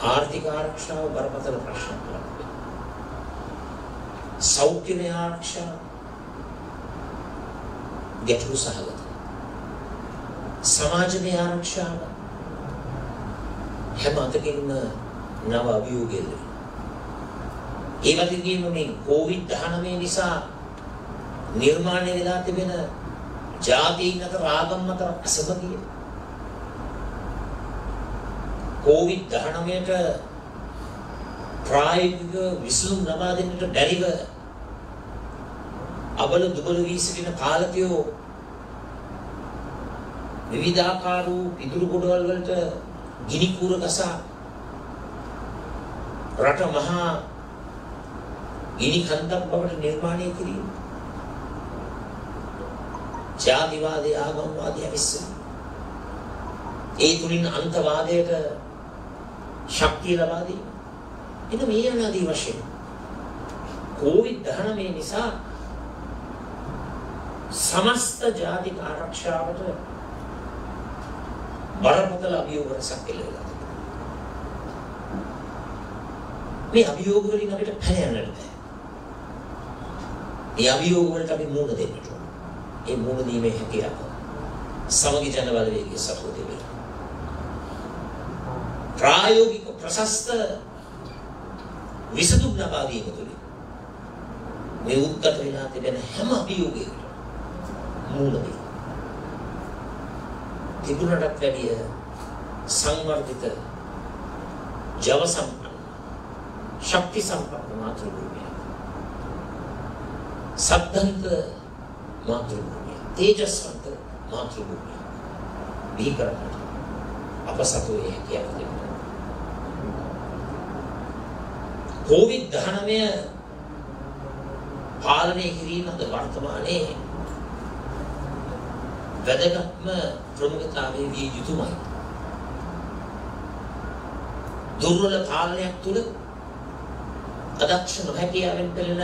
ආර්ථික ආරක්ෂාව බරපතල ප්‍රශ්නයක් ලක් වෙනවා. සෞඛ්‍යමය ආරක්ෂාව ගැටලු සහගතයි. සමාජමය ආරක්ෂාව හැම අතකින්ම නව අභියෝගයද ඒ වගේම මේ COVID-19 නිසා නිර්මාණය වෙලා තිබෙන ජාතීන් අතර ආගම් අතර අසමගිය COVID-19ට ප්‍රායෝගික විසඳුම් ලබා දෙන්නට බැරිව අබල දුබල වී සිටින කාලකයෝ විවිධාකාර වූ පිදුරු ගොඩවල් වලට ගිනි කූර ගසා රට මහා ගිනි කන්දක් බවට නිර්මාණය කිරීම. ජාතිවාදී ආගම්වාදී අවිස්සන ඒ තුලින් අන්තවාදයට ශක්තිය ලබා දීම. එන මේ අනාදී වශයෙන් COVID-19 නිසා සමස්ත ජාතික ආරක්ෂාවට බරපතල අභියෝග රසක් එල්ලලා මේ අභියෝග වලින් අපිට පැන යන්නට බෑ. මේ අභියෝග වලට අපි මුහුණ දෙන්නට ඕන. ඒ මුහුණ දීමේ හැකියාව සමගි ජන බලවේගයේ සපෝට් එක. ප්‍රායෝගික ප්‍රශස්ත විසඳුම් ලබා දීම තුළින් මේ උද්ගත වෙලා තිබෙන හැම අභියෝගයකටම මුහුණ දෙන්න. තිබුණටත් වැඩිය සංවර්ධිත ජව සම්පන්න ශක්ති සම්පන්න මාතෘභූමිය සද්ධන්ත මාතෘභූමිය තේජස්වන්ත මාතෘභූමිය බිහි කරන්නට අප සතු ඒ හැකියාව තිබෙනවා COVID-19 පාලනය කිරීම අද වර්තමානයේ වැදගත්ම ප්‍රමුඛතාවයේ විය යුතුමයි. දුර්වල පාලනයක් තුළ අදක්ෂ නොහැකියාවෙන් පෙළෙන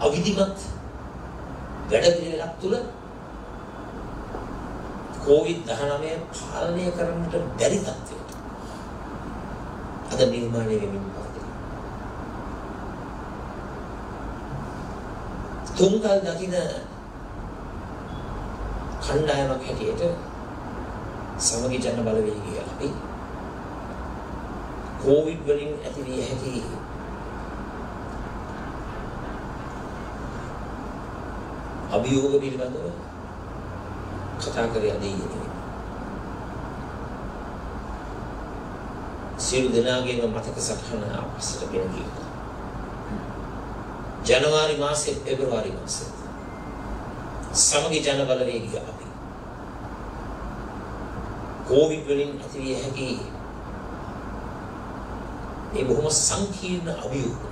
අවිධිමත් වැඩ පිළිවෙලක් තුළ COVID-19 පාලනය කරන්නට බැරි තත්ත්වයට අද නිර්මාණය වෙමින් පවතින. තුන්කල් දකින කණ්ඩායමක් හැටියට සමගි ජන බලවේගය අපි කෝවිඩ් වලින් ඇති විය හැකි අභියෝග පිළිබඳව කතා කරේ අද ඊයේ. සියලු දෙනාගේම මතක සටහන අපස්සට ගෙන ගියා. ජනවාරි මාසයේ පෙබරවාරි මාසයේ සමගි ජන බලවේගය අපි කෝවිඩ් වලින් ඇතිවිය හැකි මේ බොහොම සංකීර්ණ අභියෝග.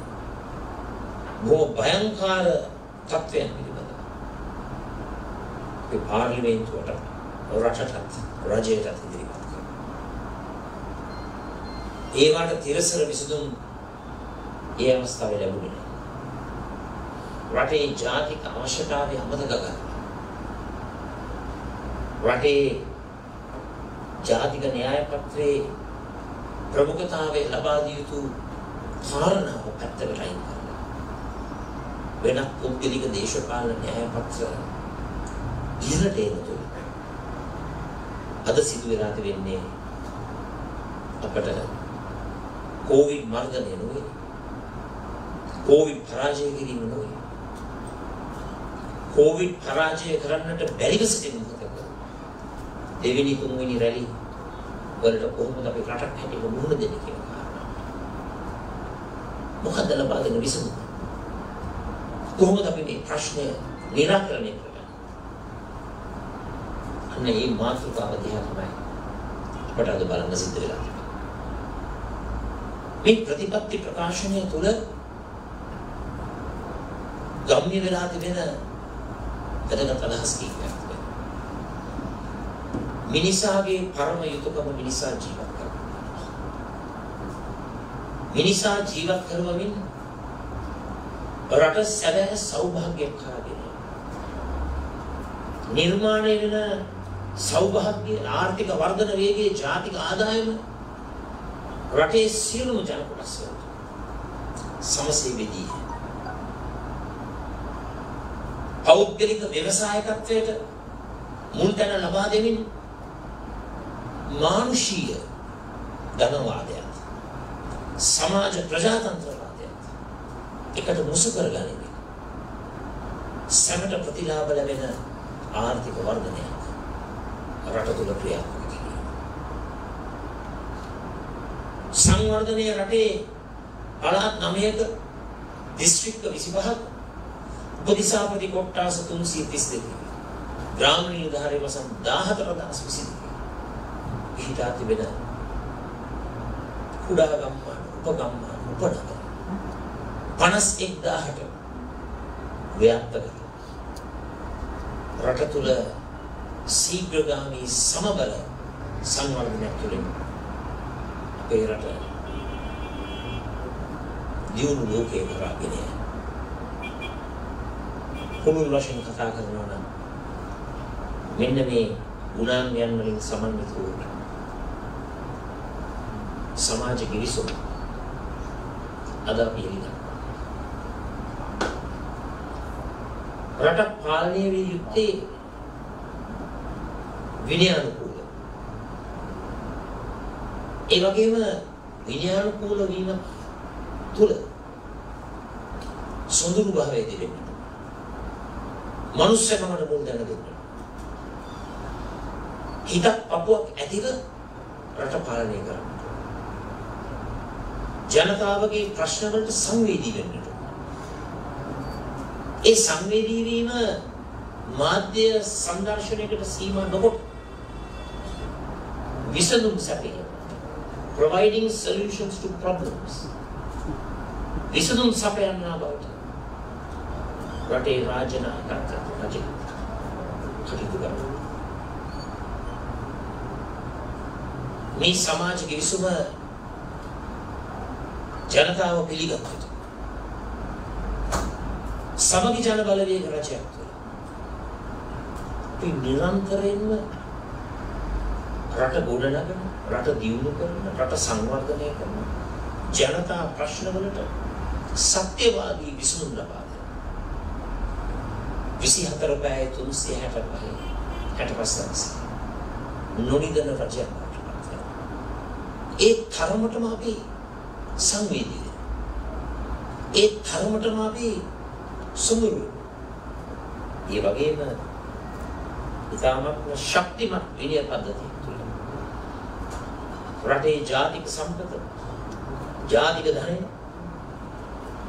බොහොම භයංකාර තත්ත්වයන් පිළිබඳව. ඒ පාර්ලිමේන්තුවට රටටත් රජයටත් ඉදිරිපත් කරනවා ඒවට තිරසර විසඳුම් ඒ අවස්ථාවේ ලැබුණේ නැහැ. රටේ ජාතික අවශ්‍යතාවය අමතක කරලා. රටේ ජාතික න්‍යාය පත්‍රයේ ප්‍රමුඛතාවය ලබා දිය යුතු කාරණාව පැත්තකට අයින් කරලා වෙනත් පුද්ගලික දේශපාලන න්‍යාය පත්‍ර ඉහළට එන තුරු අද සිදු වෙලා තිබෙන්නේ අපට කෝවිඩ් මර්ධනය නොවේ කෝවිඩ් පරාජය කිරීම නොවේ. කෝවිඩ් පරාජය කරන්නට බැරිව සිටින මොහොතක දෙවෙනි තුන්වෙනි රැලි වලට කොහොමද අපි රටක් හැටියට මුහුණ දෙන්නේ කියන කාරණා. මොකද ලබා දෙන විසඳුම? කොහොමද අපි මේ ප්‍රශ්නය निराකරණය කරන්නේ? අන්න මේ මාතෘකාව දිහා තමයි අපට අද බලන්න සිද්ධ වෙලා තියෙන්නේ. මේ ප්‍රතිපත්ති ප්‍රකාශනය තුළ ගම්ම්‍ය වෙලා තිබෙන වැදගත් අදහස් කීපයක් තිබෙනවා. මිනිසාගේ පරම යුතුයකම මිනිසා ජීවත් කරනවා. මිනිසා ජීවත් කරවමින් රට සැබෑ සෞභාග්‍යයක් කරගෙන නිර්මාණය වෙන සෞභාග්‍ය ආර්ථික වර්ධන වේගයේ ජාතික ආදායම රටේ සියලුම ජන කොටස් වලට සමසේ වෙදී පෞද්ගලික ව්‍යවසායකත්වයට මුල් තැන ලබා දෙමින් මානුෂීය ධනවාදයක්. සමාජ ප්‍රජාතන්ත්‍රවාදයත් එකට මුසු කරගනිමින් සැමට ප්‍රතිලාභ ලැබෙන ආර්ථික වර්ධනයක්. රට තුළ ක්‍රියාත්මක කිරීම. සංවර්ධනය රටේ පළාත් 9ක දිස්ත්‍රික්ක 25ක උපදිසාපති කොට්ටාස 332 ග්‍රාම නිලධාරී වසම් 14022 පිහිටා තිබෙන කුඩා ගම්මාන උපගම්මාන උපනගර 51000ට ව්‍යාප්ත කරලා රට තුළ ශීඝ්‍රගාමී සමබල සංවර්ධනයක් තුළින් අපේ රට දියුණු ලෝකයේ කරාගෙන යයි. පුළුල් වශයෙන් කතා කරනවා නම් මෙන්න මේ ගුණාංගයන් වලින් සමන්විත වූ සමාජ කිවිසුම අද අපි එළිදක්වනවා. රටක් පාලනය විය යුත්තේ විනයානුකූල. ඒ වගේම විනයානුකූල වීම තුල සොඳුරු භාවය දෙන්න. මනුස්සකමට මුල් දැන දෙන්න. හිතක් අපුවක් ඇතිව රට පාලනය කරන්න. ජනතාවගේ ප්‍රශ්න වලට සංවේදී වෙන්න. ඒ සංවේදී වීම මාධ්‍ය සංදර්ශනයකට සීමා නොකොට විසඳුම් සැපේ providing solutions to problems විසඳුම් සපයන්නා බවට රටේ රාජ්‍ය නායකත්වය රජය කටයුතු කරනවා මේ සමාජ කිවිසුම ජනතාව පිළිගත්තට සමගි ජන බලවේග රජයක් තුළ අපි නිරන්තරයෙන්ම රට ගොඩනගන රට දියුණු කරන රට සංවර්ධනය කරන ජනතා ප්‍රශ්නවලට සත්‍යවාදී විසඳුම් ලබා දෙන 24 පැය 365 65 දවස් නොනිදන රජයක් බවට ඒ තරමටම අපි සංවේදී ඒ තරමටම අපි සුමුරු. ඒ වගේම ඉතාමත් ශක්තිමත් විනය පද්ධතිය තුළ. රටේ ජාතික සම්පත ජාතික ධනය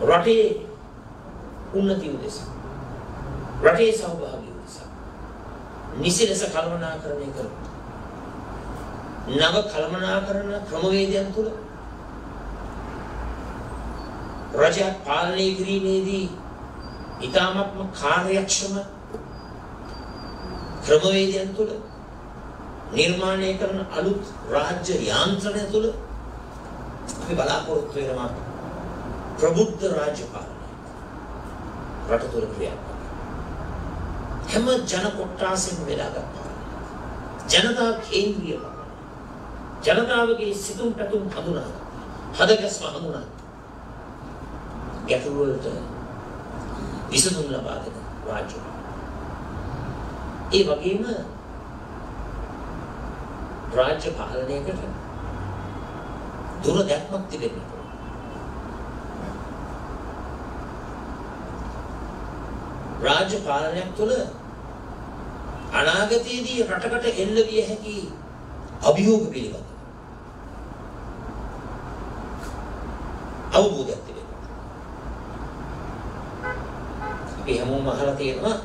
රටේ උන්නතිය උදෙසා රටේ සෞභාග්‍ය උදෙසා නිසි ලෙස කළමනාකරණය කරන නව කළමනාකරණ ක්‍රමවේදයන් තුළ රජයක් පාලනය කිරීමේදී ඉතාමත්ම කාර්යක්ෂම ක්‍රමවේදයන් තුළ නිර්මාණය කරන අලුත් රාජ්‍ය යාන්ත්‍රණය තුළ අපි බලාපොරොත්තු වෙනවා ප්‍රබුද්ධ රාජ්‍ය පාලනය. රට තුළ ක්‍රියාත්මක හැම ජන කොට්ටාසෙම බෙදාගත් පාලනය ජනතා කේන්ද්‍රීය පාලනය ජනතාවගේ සිතුම් පැතුම් හඳුනා හදගැස්ම හඳුනා ගැටලු වලට විසඳුම් ලබා දෙන රාජ්‍ය ඒ වගේම රාජ්‍ය පාලනයකට දුර දැක්මක් තිබෙන්න ඕන. රාජ්‍ය පාලනයක් තුළ අනාගතයේදී රටකට එල්ල විය හැකි අභියෝග පිළිබඳ අවබෝධයක් තිබෙන්න. අපි හැමෝම අහලා තියෙනවා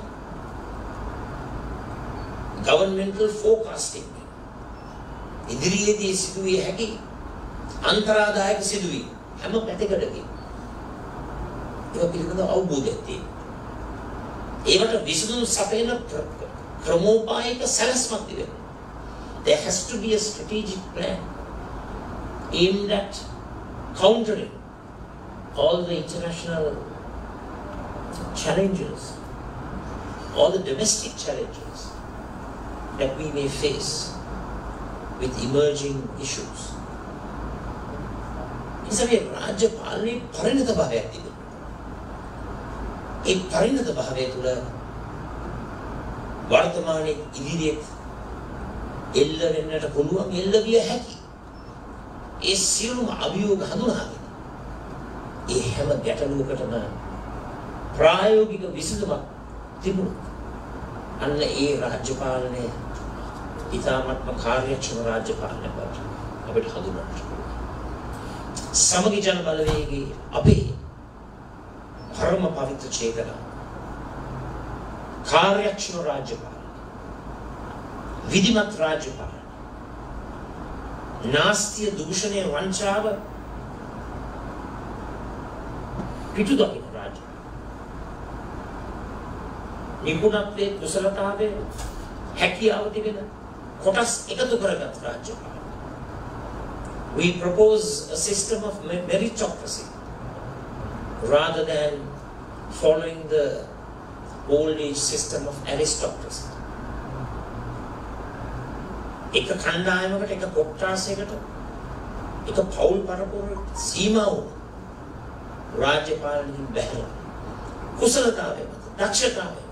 governmental forecasting ඉදිරියේදී සිදුවිය හැකි අන්තරාදායක සිදුවීම් හැම පැතිකඩකින් ඒවා පිළිබඳව අවබෝධයක් තියෙනවා. ඒවට විසඳුම් සපයන ක්‍රමෝපායක සැලැස්මක් තිබෙනවා. There has to be a strategic plan aimed at countering all the international challenges, all the domestic challenges that we may face with emerging issues. ඉසමේ රාජ්‍ය පාලනයේ පරිණත භාවයක් තිබෙනවා. ඒ පරිණත භාවය තුළ වර්තමානයේ ඉදිරියට එල්ල වෙන්නට පුළුවන් එල්ල විය හැකි. ඒ සියලුම අභියෝග හඳුනාගෙන ඒ හැම ගැටලුවකටම ප්‍රායෝගික විසඳුමක් තිබුණා. අන්න ඒ රාජ්‍ය පාලනය ඉතාමත්ම කාර්යක්ෂම රාජ්‍ය පාලනයක් බවට අපිට හඳුන්වන්නට පුළුවන්. සමගි ජන බලවේගයේ අපේ පරම පවිත්‍ර චේතනා කාර්යක්ෂම රාජ්‍ය පාලන විධිමත් රාජ්‍ය පාලන නාස්තිය දූෂණය වංචාව පිටු දකින රාජ්‍ය නිපුණත්වයේ කුසලතාවයේ හැකියාව තිබෙන කොටස් එකතු කරගත් රාජ්‍ය පාලන we propose a system of me- meritocracy rather than following the old age system of aristocracy. එක කණ්ඩායමකට එක කොට්ටාසයකට එක පවුල් පරපුරකට සීමා වුණ රාජ්‍ය පාලනයෙන් බැහැර කුසලතාවය මත දක්ෂතාවය මත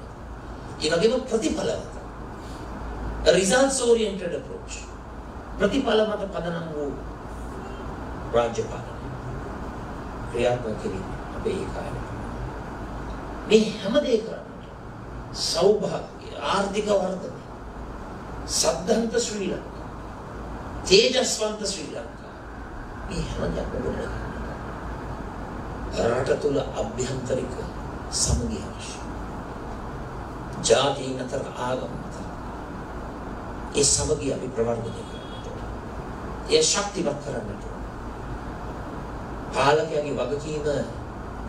ඒ වගේම ප්‍රතිඵල මත a results oriented approach. ප්‍රතිඵල මත පදනම් වූ රාජ්‍ය පාලනය ක්‍රියාත්මක කිරීම අපේ ඒ කාලේ මේ හැම දෙයක් කරන්නට සෞභාග්‍ය ආර්ථික වර්ධනය සද්ධන්ත ශ්‍රී ලංකා තේජස්වන්ත ශ්‍රී ලංකා මේ හැම දෙයක්ම ගොඩනගන්න රට තුල අභ්‍යන්තරික සමගිය අවශ්‍යයි. ජාතීන් අතර ආගම් අතර ඒ සමගිය අපි ප්‍රවර්ධනය කරන්නට ඕන. ඒ ශක්තිමත් කරන්නට ඕන. පාලකයාගේ වගකීම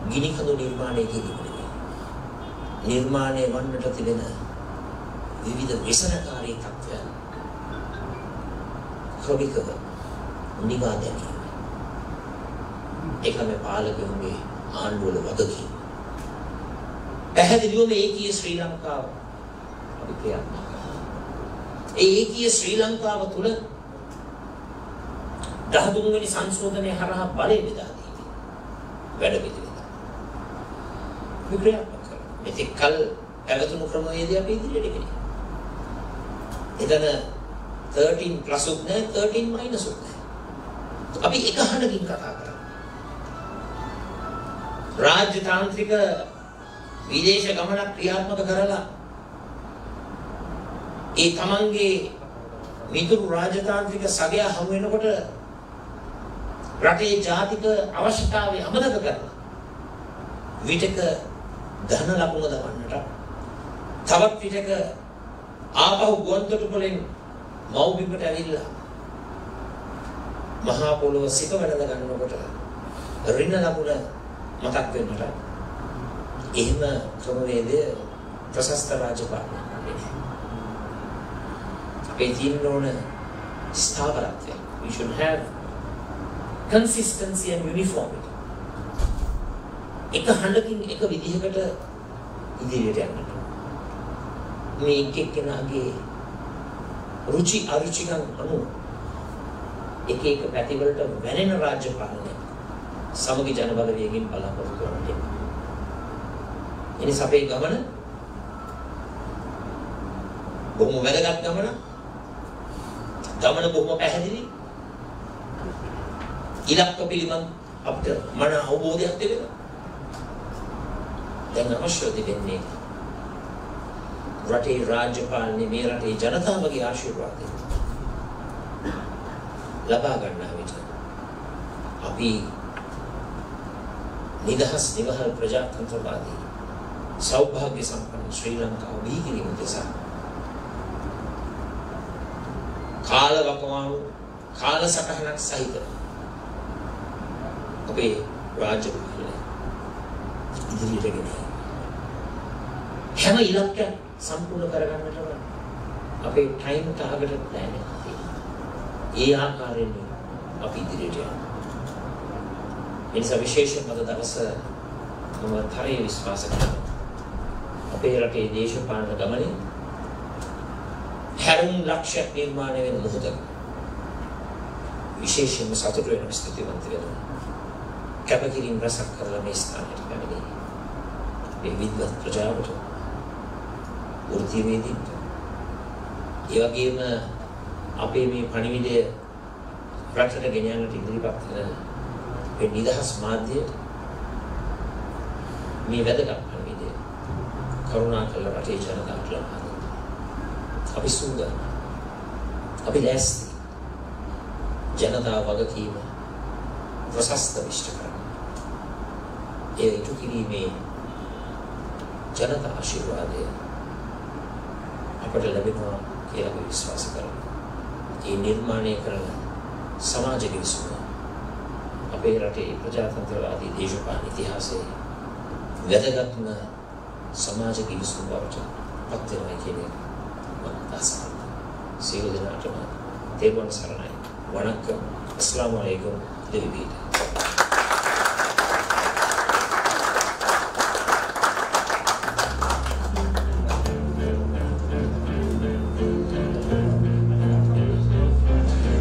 ගිනි කඳු නිර්මාණය කිරීම නෙවෙයි. නිර්මාණය වන්නට තිබෙන විවිධ විසනකාරී තත්ත්වයන් ක්‍රමිකව නිවා දැමීම. ඒක මේ පාලකයන්ගේ ආණ්ඩුවල වගකීම. පැහැදිලිවම ඒකීය ශ්‍රී ලංකාව අපි ක්‍රියාත්මක කරනවා. ඒ ඒකීය ශ්‍රී ලංකාව තුළ දහතුන්වෙනි සංශෝධනය හරහා බලය බෙදා දීමේ වැඩ පිළිවෙල. අපි ක්‍රියාත්මක කරනවා. මෙතෙක් කල පැවතුණු ක්‍රමවේදය අපි ඉදිරියට ගෙනියනවා. එතන 13 ප්ලස් උත් නැහැ 13 මයිනස් උත් නැහැ. අපි එක හඬකින් කතා කරනවා. රාජ්‍ය තාන්ත්‍රික විදේශ ගමනක් ක්‍රියාත්මක කරලා ඒ තමන්ගේ මිතුරු රාජතාන්ත්‍රික සගය හමු වෙනකොට රටේ ජාතික අවශ්‍යතාවය අමතක කරලා විටක ධන ලකුණ දවන්නට තවත් විටක ආපහු ගුවන්තොටුපළෙන් මව්බිමට ඇවිල්ලා මහා පොළොව සිප වැඩ ගන්නකොට ඍණ ලකුණ මතක් වෙන්නට එහෙම ක්‍රමවේදය ප්‍රශස්ත රාජපාලනයක් නෙවෙයි. අපේ තියෙන්න ඕන ස්ථාවරත්වය. We should have consistency and uniformity. එක හඬකින් එක විදිහකට ඉදිරියට යන්නට. මේ එක් එක්කෙනාගේ රුචි අරුචිකම් අනුව එක එක පැතිවලට වැනෙන රාජ්‍ය පාලනය සමගි ජන බලවේගයෙන් බලාපොරොත්තු වන්නට එනවා. එනිසා අපේ ගමන බොහොම වැදගත් ගමන. ගමන බොහොම පැහැදිලි. ඉලක්ක පිළිබඳ අපිට මන අවබෝධයක් තිබෙනවා. දැන් අවශ්‍ය දෙන්නේ රටේ රාජ්‍ය පාලනේ මේ රටේ ජනතාවගේ ආශිර්වාදය ලබා ගන්නා විට අපි නිදහස් නිවහල් ප්‍රජාතන්ත්‍රවාදී සෞභාග්‍ය සම්පන්න ශ්‍රී ලංකාව බිහි කිරීම උදෙසා කාලවකවානු කාලසටහනක් සහිත අපේ රාජ්‍ය පාලනය ඉදිරියට ගෙන යන්න. හැම ඉලක්කයක් සම්පූර්ණ කරගන්නට අපේ ටයිම් ටාගට් ප්ලෑන් එකක් තියෙනවා. ඒ ආකාරයෙන් අපි ඉදිරියට යනවා. ඒ නිසා විශේෂයෙන්ම අද දවස මම තරයේ විශ්වාස කරනවා. අපේ රටේ දේශපාලන ගමනේ හැරුම් ලක්ෂයක් නිර්මාණය වෙන මොහොතක විශේෂයෙන්ම සතුට වෙන ස්තුතිවන්ත වෙනවා. කැපකිරීම රසක් කරලා මේ ස්ථානයට පැමිණි. ඒ විද්වත් ප්‍රජාවට වෘත්තීයවේදීන්ට ඒ වගේම අපේ මේ පණිවිඩය රටට ගෙන යන්නට ඉදිරිපත් කරන මේ නිදහස් මාධ්‍යයට මේ වැදගත් පණිවිඩය කරුණා කළ රටේ ජනතාවට ලබා දෙන්න. අපි සූදානම්. අපි ලෑස්ති. ජනතා වගකීම ප්‍රශස්ත විශ්ට කරන්න. ඒ ඉටු කිරීමේ ජනතා ආශිර්වාදය අපට ලැබෙනවා කියලා අපි විශ්වාස කරනවා. ඒ නිර්මාණය කරන සමාජ ගිවිසුම අපේ රටේ ප්‍රජාතන්ත්‍රවාදී දේශපාලන ඉතිහාසයේ වැදගත්ම සමාජ ගිවිසුම් බවට පත් වෙනවා කියන එක මම අදහස් කරනවා. සියලු දෙනාටම තෙරුවන් සරණයි. වණක්කම්. අස්ලාමු අලයිකුම්. දෙවිදීට.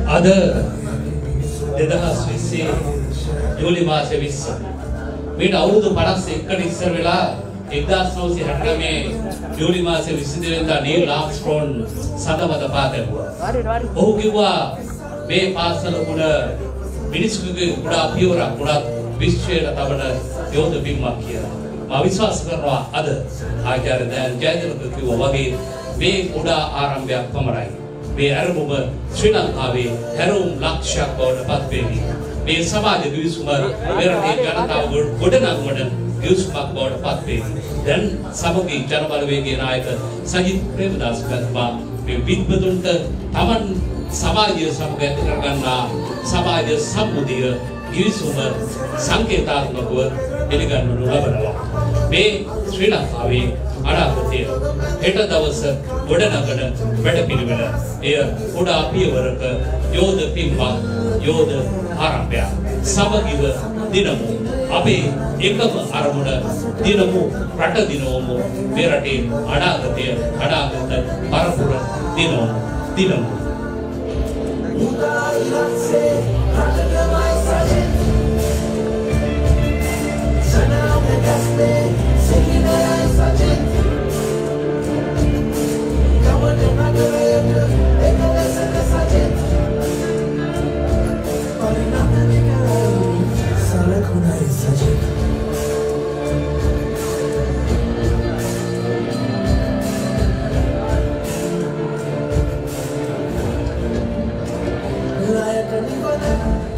අද දෙදහස් විස්සේ ජූලි මාසය විස්ස මීට අවුරුදු පනස් එක්කට ඉස්සර වෙලා එක්දස් නෝසි හැටමේ ජූලි මාසය විසිදිවෙන්දා නීල් ලාක්ස්ට්‍රෝන් සඳමත පාතැබුවා. ඔහු කිව්වා මේ පාසල උඩ මිනිස්සුගේ කුඩා පියවරක් උඩත් විශ්වයට තබන යෝධ පින්මක් කියලා. මම විශ්වාස කරනවා අද ආචාර්ය දයන් ජයතිලක කිව්වා වගේ මේ කුඩා ආරම්භයක් පමණයි. මේ අරමුම ශ්‍රී ලංකාවේ හැරවුම් ලක්ෂයක් බවට පත් වේවි. මේ සමාජ ගිවිසුම මෙරටේ ජනතාව ගොඩනගුමට ගිවිසුමක් බවට පත් වේවි. දැන් සමගී ජනබලවේගයේ නායක සජිත් ප්‍රේමදාස මහත්මයා මේ විද්වතුන්ට තමන් සමාජය සමග ඇති කරගන්නා සමාජ සම්මුතිය ගිවිසුම සංකේතාත්මකව පිළිගන්නු ලබනවා. මේ ශ්‍රී ලංකාවේ අනාගතය හෙට දවස ගොඩනගන වැඩපිළිවෙල එය කුඩා පියවරක යෝධ පින්වක් යෝධ ආරම්භයක් සමගිව දිනමු අපේ එකම අරමුණ දිනමු රට දිනවමු මේ රටේ අනාගතය අනාගත පරපුර දිනමු.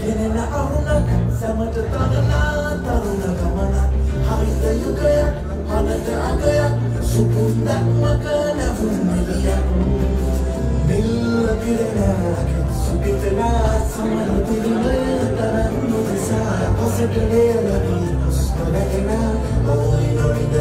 කෙනෙන අහුනක් සැමට තනනා තරුණ ගමනක් හරිත යුගයක් හනට අගයක් සුපුන්දක්මක නැවුම් නිලියක් නිල්ල පිරෙන රැක දිනමු බොරුවට